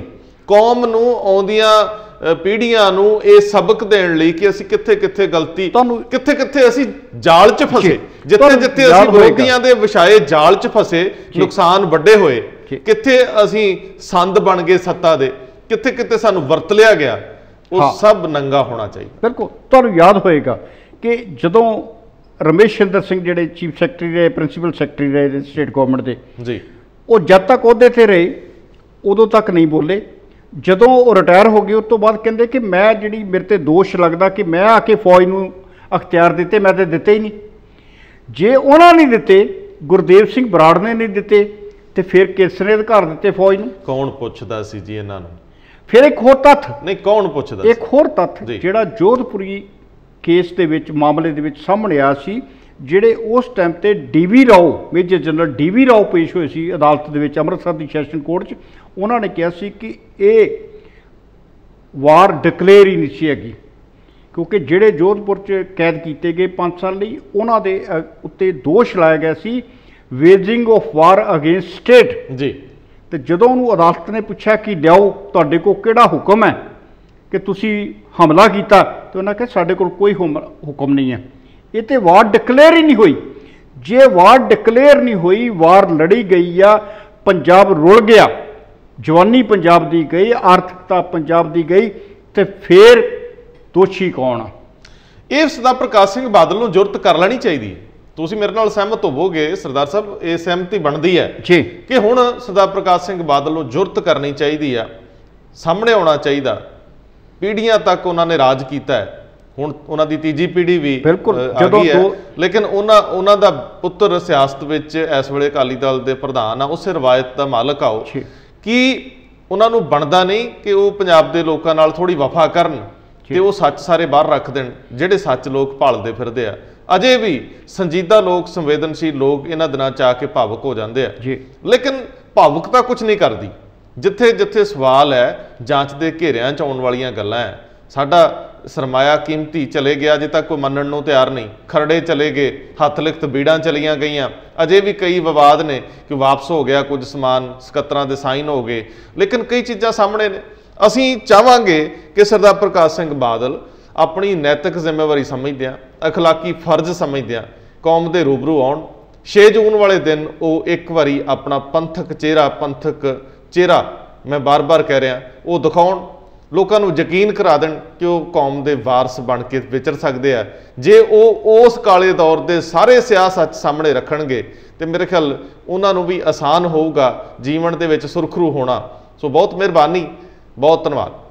ਕੌਮ ਨੂੰ ਆਉਂਦੀਆਂ ਪੀੜ੍ਹੀਆਂ ਨੂੰ ਇਹ ਸਬਕ ਦੇਣ ਲਈ ਕਿ ਅਸੀਂ ਕਿੱਥੇ ਕਿੱਥੇ ਗਲਤੀ ਤੁਹਾਨੂੰ- ਕਿੱਥੇ ਕਿੱਥੇ ਅਸੀਂ ਜਾਲ 'ਚ ਫਸੇ ਜੀ। ਜਿੱਥੇ ਤੁਹਾਨੂੰ ਜਿੱਥੇ ਯਾਦ ਅਸੀਂ। ਵਿਰੋਧੀਆਂ ਦੇ ਵਿਛਾਏ ਜਾਲ 'ਚ ਫਸੇ। ਨੁਕਸਾਨ ਵੱਡੇ ਹੋਏ। ਕਿੱਥੇ ਅਸੀਂ ਸੰਦ ਬਣ ਗਏ ਸੱਤਾ ਦੇ ਕਿੱਥੇ ਕਿੱਥੇ ਸਾਨੂੰ ਵਰਤ ਲਿਆ ਗਿਆ ਉਹ। ਸਭ ਨੰਗਾ ਹੋਣਾ ਚਾਹੀਦਾ ਬਿਲਕੁਲ ਤੁਹਾਨੂੰ ਯਾਦ ਹੋਏਗਾ ਕਿ ਜਦੋਂ ਰਮੇਸ਼ ਚੰਦਰ ਸਿੰਘ ਜਿਹੜੇ ਚੀਫ ਸੈਕਟਰੀ ਰਹੇ ਪ੍ਰਿੰਸੀਪਲ ਸੈਕਟਰੀ ਰਹੇ ਸਟੇਟ ਗਵਰਨਮੈਂਟ ਦੇ ਜੀ ਉਹ ਜਦ ਤੱਕ ਉਹਦੇ ਤੇ ਰਹੇ ਉਦੋਂ ਤੱਕ ਨਹੀਂ ਬੋਲੇ ਜਦੋਂ ਉਹ ਰਿਟਾਇਰ ਹੋ ਗਏ ਉਸ ਤੋਂ ਬਾਅਦ ਕਹਿੰਦੇ ਕਿ ਮੈਂ ਜਿਹੜੀ ਮੇਰੇ ਤੇ ਦੋਸ਼ ਲੱਗਦਾ ਕਿ ਮੈਂ ਆ ਕੇ ਫੌਜ ਨੂੰ ਅਖਤਿਆਰ ਦਿੱਤੇ ਮੈਂ ਤੇ ਦਿੱਤੇ ਹੀ ਨਹੀਂ। ਜੇ ਉਹਨਾਂ ਨੇ ਦਿੱਤੇ ਗੁਰਦੇਵ ਸਿੰਘ ਬਰਾੜ ਨੇ ਨਹੀਂ ਦਿੱਤੇ ਤੇ ਫਿਰ ਕਿਸ ਨੇ ਅਧਿਕਾਰ ਦਿੱਤੇ ਫੌਜ ਨੂੰ? ਕੌਣ ਪੁੱਛਦਾ ਸੀ ਜੀ ਇਹਨਾਂ ਨੂੰ? ਫਿਰ ਇੱਕ ਹੋਰ ਤੱਥ। ਨਹੀਂ ਕੌਣ ਪੁੱਛਦਾ ਇੱਕ ਹੋਰ ਤੱਥ। ਜਿਹੜਾ ਜੋਧਪੁਰੀ ਕੇਸ ਦੇ ਵਿੱਚ ਮਾਮਲੇ ਦੇ ਵਿੱਚ ਸਾਹਮਣੇ ਆਇਆ ਸੀ ਜਿਹੜੇ ਉਸ ਟਾਈਮ ਤੇ DV Rao major general DV Rao ਪੇਸ਼ ਹੋਏ ਸੀ ਅਦਾਲਤ ਦੇ ਵਿੱਚ ਅੰਮ੍ਰਿਤਸਰ ਦੀ ਸੈਸ਼ਨ ਕੋਰਟ 'ਚ ਉਹਨਾਂ ਨੇ ਕਿਹਾ ਸੀ ਕਿ ਇਹ ਵਾਰ ਡਿਕਲੇਅਰ ਹੀ ਨਹੀਂ ਸੀ ਹੈਗੀ ਕਿਉਂਕਿ ਜਿਹੜੇ ਜੋਧਪੁਰ 'ਚ ਕੈਦ ਕੀਤੇ ਗਏ 5 ਸਾਲ ਲਈ ਉਹਨਾਂ ਦੇ ਉੱਤੇ ਦੋਸ਼ ਲਾਇਆ ਗਿਆ ਸੀ waging of war against state ਜੀ। ਤੇ ਜਦੋਂ ਉਹਨੂੰ ਅਦਾਲਤ ਨੇ ਪੁੱਛਿਆ ਕਿ ਲਿਆਓ ਤੁਹਾਡੇ ਕੋਲ ਕਿਹੜਾ ਹੁਕਮ ਹੈ ਕਿ ਤੁਸੀਂ ਹਮਲਾ ਕੀਤਾ ਤੇ ਉਹਨਾਂ ਕਿਹਾ ਸਾਡੇ ਕੋਲ ਕੋਈ ਹੁਕਮ ਨਹੀਂ ਹੈ। ਇਹ ਤੇ ਵਾਰ ਡਿਕਲੇਅਰ ਹੀ ਨਹੀਂ ਹੋਈ। ਜੇ ਵਾਰ ਡਿਕਲੇਅਰ ਨਹੀਂ ਹੋਈ ਵਾਰ ਲੜੀ ਗਈ ਆ ਪੰਜਾਬ ਰੁਲ ਗਿਆ। ਜਵਾਨੀ ਪੰਜਾਬ ਦੀ ਗਈ ਆਰਥਿਕਤਾ ਪੰਜਾਬ ਦੀ ਗਈ ਤੇ ਫੇਰ ਦੋਸ਼ੀ ਕੌਣ ਆ? ਇਹ ਸਰਦਾਰ ਪ੍ਰਕਾਸ਼ ਸਿੰਘ ਬਾਦਲ ਨੂੰ ਜੁਰਤ ਕਰ ਲੈਣੀ ਚਾਹੀਦੀ। ਤੁਸੀਂ ਮੇਰੇ ਨਾਲ ਸਹਿਮਤ ਹੋਵੋਗੇ ਸਰਦਾਰ ਸਾਹਿਬ ਇਹ ਸਹਿਮਤੀ ਬਣਦੀ ਹੈ ਜੀ। ਕਿ ਹੁਣ ਸਰਦਾਰ ਪ੍ਰਕਾਸ਼ ਸਿੰਘ ਬਾਦਲ ਨੂੰ ਜੁਰਤ ਕਰਨੀ ਚਾਹੀਦੀ ਆ ਸਾਹਮਣੇ ਆਉਣਾ ਚਾਹੀਦਾ। ਪੀੜ੍ਹੀਆਂ ਤੱਕ ਉਹਨਾਂ ਨੇ ਰਾਜ ਕੀਤਾ ਹੈ। ਹੁਣ ਉਹਨਾਂ ਦੀ ਤੀਜੀ ਪੀੜ੍ਹੀ ਵੀ ਬਿਲਕੁਲ, ਜਦੋਂ ਲੇਕਿਨ ਉਹਨਾਂ ਉਹਨਾਂ ਦਾ ਪੁੱਤਰ ਸਿਆਸਤ ਵਿੱਚ ਇਸ ਵੇਲੇ ਅਕਾਲੀ ਦਲ ਦੇ ਪ੍ਰਧਾਨ ਆ ਉਸੇ ਰਵਾਇਤ ਦਾ ਮਾਲਕ ਆ ਉਹ। ਜੀ। ਕਿ ਉਹਨਾਂ ਨੂੰ ਬਣਦਾ ਨਹੀਂ ਕਿ ਉਹ ਪੰਜਾਬ ਦੇ ਲੋਕਾਂ ਨਾਲ ਥੋੜੀ ਵਫਾ ਕਰਨ ਤੇ ਉਹ ਸੱਚ ਸਾਰੇ ਬਾਹਰ ਰੱਖ ਦੇਣ ਜਿਹੜੇ ਸੱਚ ਲੋਕ ਭਾਲਦੇ ਫਿਰਦੇ ਆ? ਅਜੇ ਵੀ ਸੰਜੀਦਾ ਲੋਕ ਸੰਵੇਦਨਸ਼ੀਲ ਲੋਕ ਇਹਨਾਂ ਦਿਨਾਂ ਚ ਆ ਕੇ ਭਾਵੁਕ ਹੋ ਜਾਂਦੇ ਆ। ਜੀ। ਲੇਕਿਨ ਭਾਵੁਕਤਾ ਕੁਝ ਨਹੀਂ ਕਰਦੀ। ਜਿੱਥੇ ਜਿੱਥੇ ਸਵਾਲ ਹੈ ਜਾਂਚ ਦੇ ਘੇਰਿਆਂ ਚ ਆਉਣ ਵਾਲੀਆਂ ਗੱਲਾਂ ਹੈ। ਸਾਡਾ ਸਰਮਾਇਆ ਕੀਮਤੀ ਚਲੇ ਗਿਆ, ਅਜੇ ਤੱਕ ਕੋਈ ਮੰਨਣ ਨੂੰ ਤਿਆਰ ਨਹੀਂ। ਖਰੜੇ ਚਲੇ ਗਏ, ਹੱਥ ਲਿਖਤ ਬੀੜਾਂ ਚਲੀਆਂ ਗਈਆਂ। ਅਜੇ ਵੀ ਕਈ ਵਿਵਾਦ ਨੇ ਕਿ ਵਾਪਸ ਹੋ ਗਿਆ ਕੁਝ ਸਮਾਨ, ਸਕੱਤਰਾਂ ਦੇ ਸਾਈਨ ਹੋ ਗਏ। ਲੇਕਿਨ ਕਈ ਚੀਜ਼ਾਂ ਸਾਹਮਣੇ ਨੇ। ਅਸੀਂ ਚਾਹਾਂਗੇ ਕਿ ਸਰਦਾਰ ਪ੍ਰਕਾਸ਼ ਸਿੰਘ ਬਾਦਲ ਆਪਣੀ ਨੈਤਿਕ ਜ਼ਿੰਮੇਵਾਰੀ ਸਮਝਦਿਆਂ ਅਖਲਾਕੀ ਫਰਜ਼ ਸਮਝਦਿਆਂ ਕੌਮ ਦੇ ਰੂਬਰੂ ਆਉਣ। 6 ਜੂਨ ਵਾਲੇ ਦਿਨ ਉਹ ਇੱਕ ਵਾਰੀ ਆਪਣਾ ਪੰਥਕ ਚਿਹਰਾ ਪੰਥਕ ਚਿਹਰਾ ਮੈਂ ਬਾਰ-ਬਾਰ ਕਹਿ ਰਿਹਾ, ਉਹ ਦਿਖਾਉਣ। ਲੋਕਾਂ ਨੂੰ ਯਕੀਨ ਕਰਾ ਦੇਣ ਕਿ ਉਹ ਕੌਮ ਦੇ ਵਾਰਸ ਬਣ ਕੇ ਵਿਚਰ ਸਕਦੇ ਆ। ਜੇ ਉਹ ਉਸ ਕਾਲੇ ਦੌਰ ਦੇ ਸਾਰੇ ਸਿਆਸਤ ਸਾਹਮਣੇ ਰੱਖਣਗੇ, ਤੇ ਮੇਰੇ ਖਿਆਲ ਉਹਨਾਂ ਨੂੰ ਵੀ ਆਸਾਨ ਹੋਊਗਾ ਜੀਵਨ ਦੇ ਵਿੱਚ ਸੁਰਖਰੂ ਹੋਣਾ। ਸੋ ਬਹੁਤ ਮਿਹਰਬਾਨੀ, ਬਹੁਤ ਧੰਨਵਾਦ।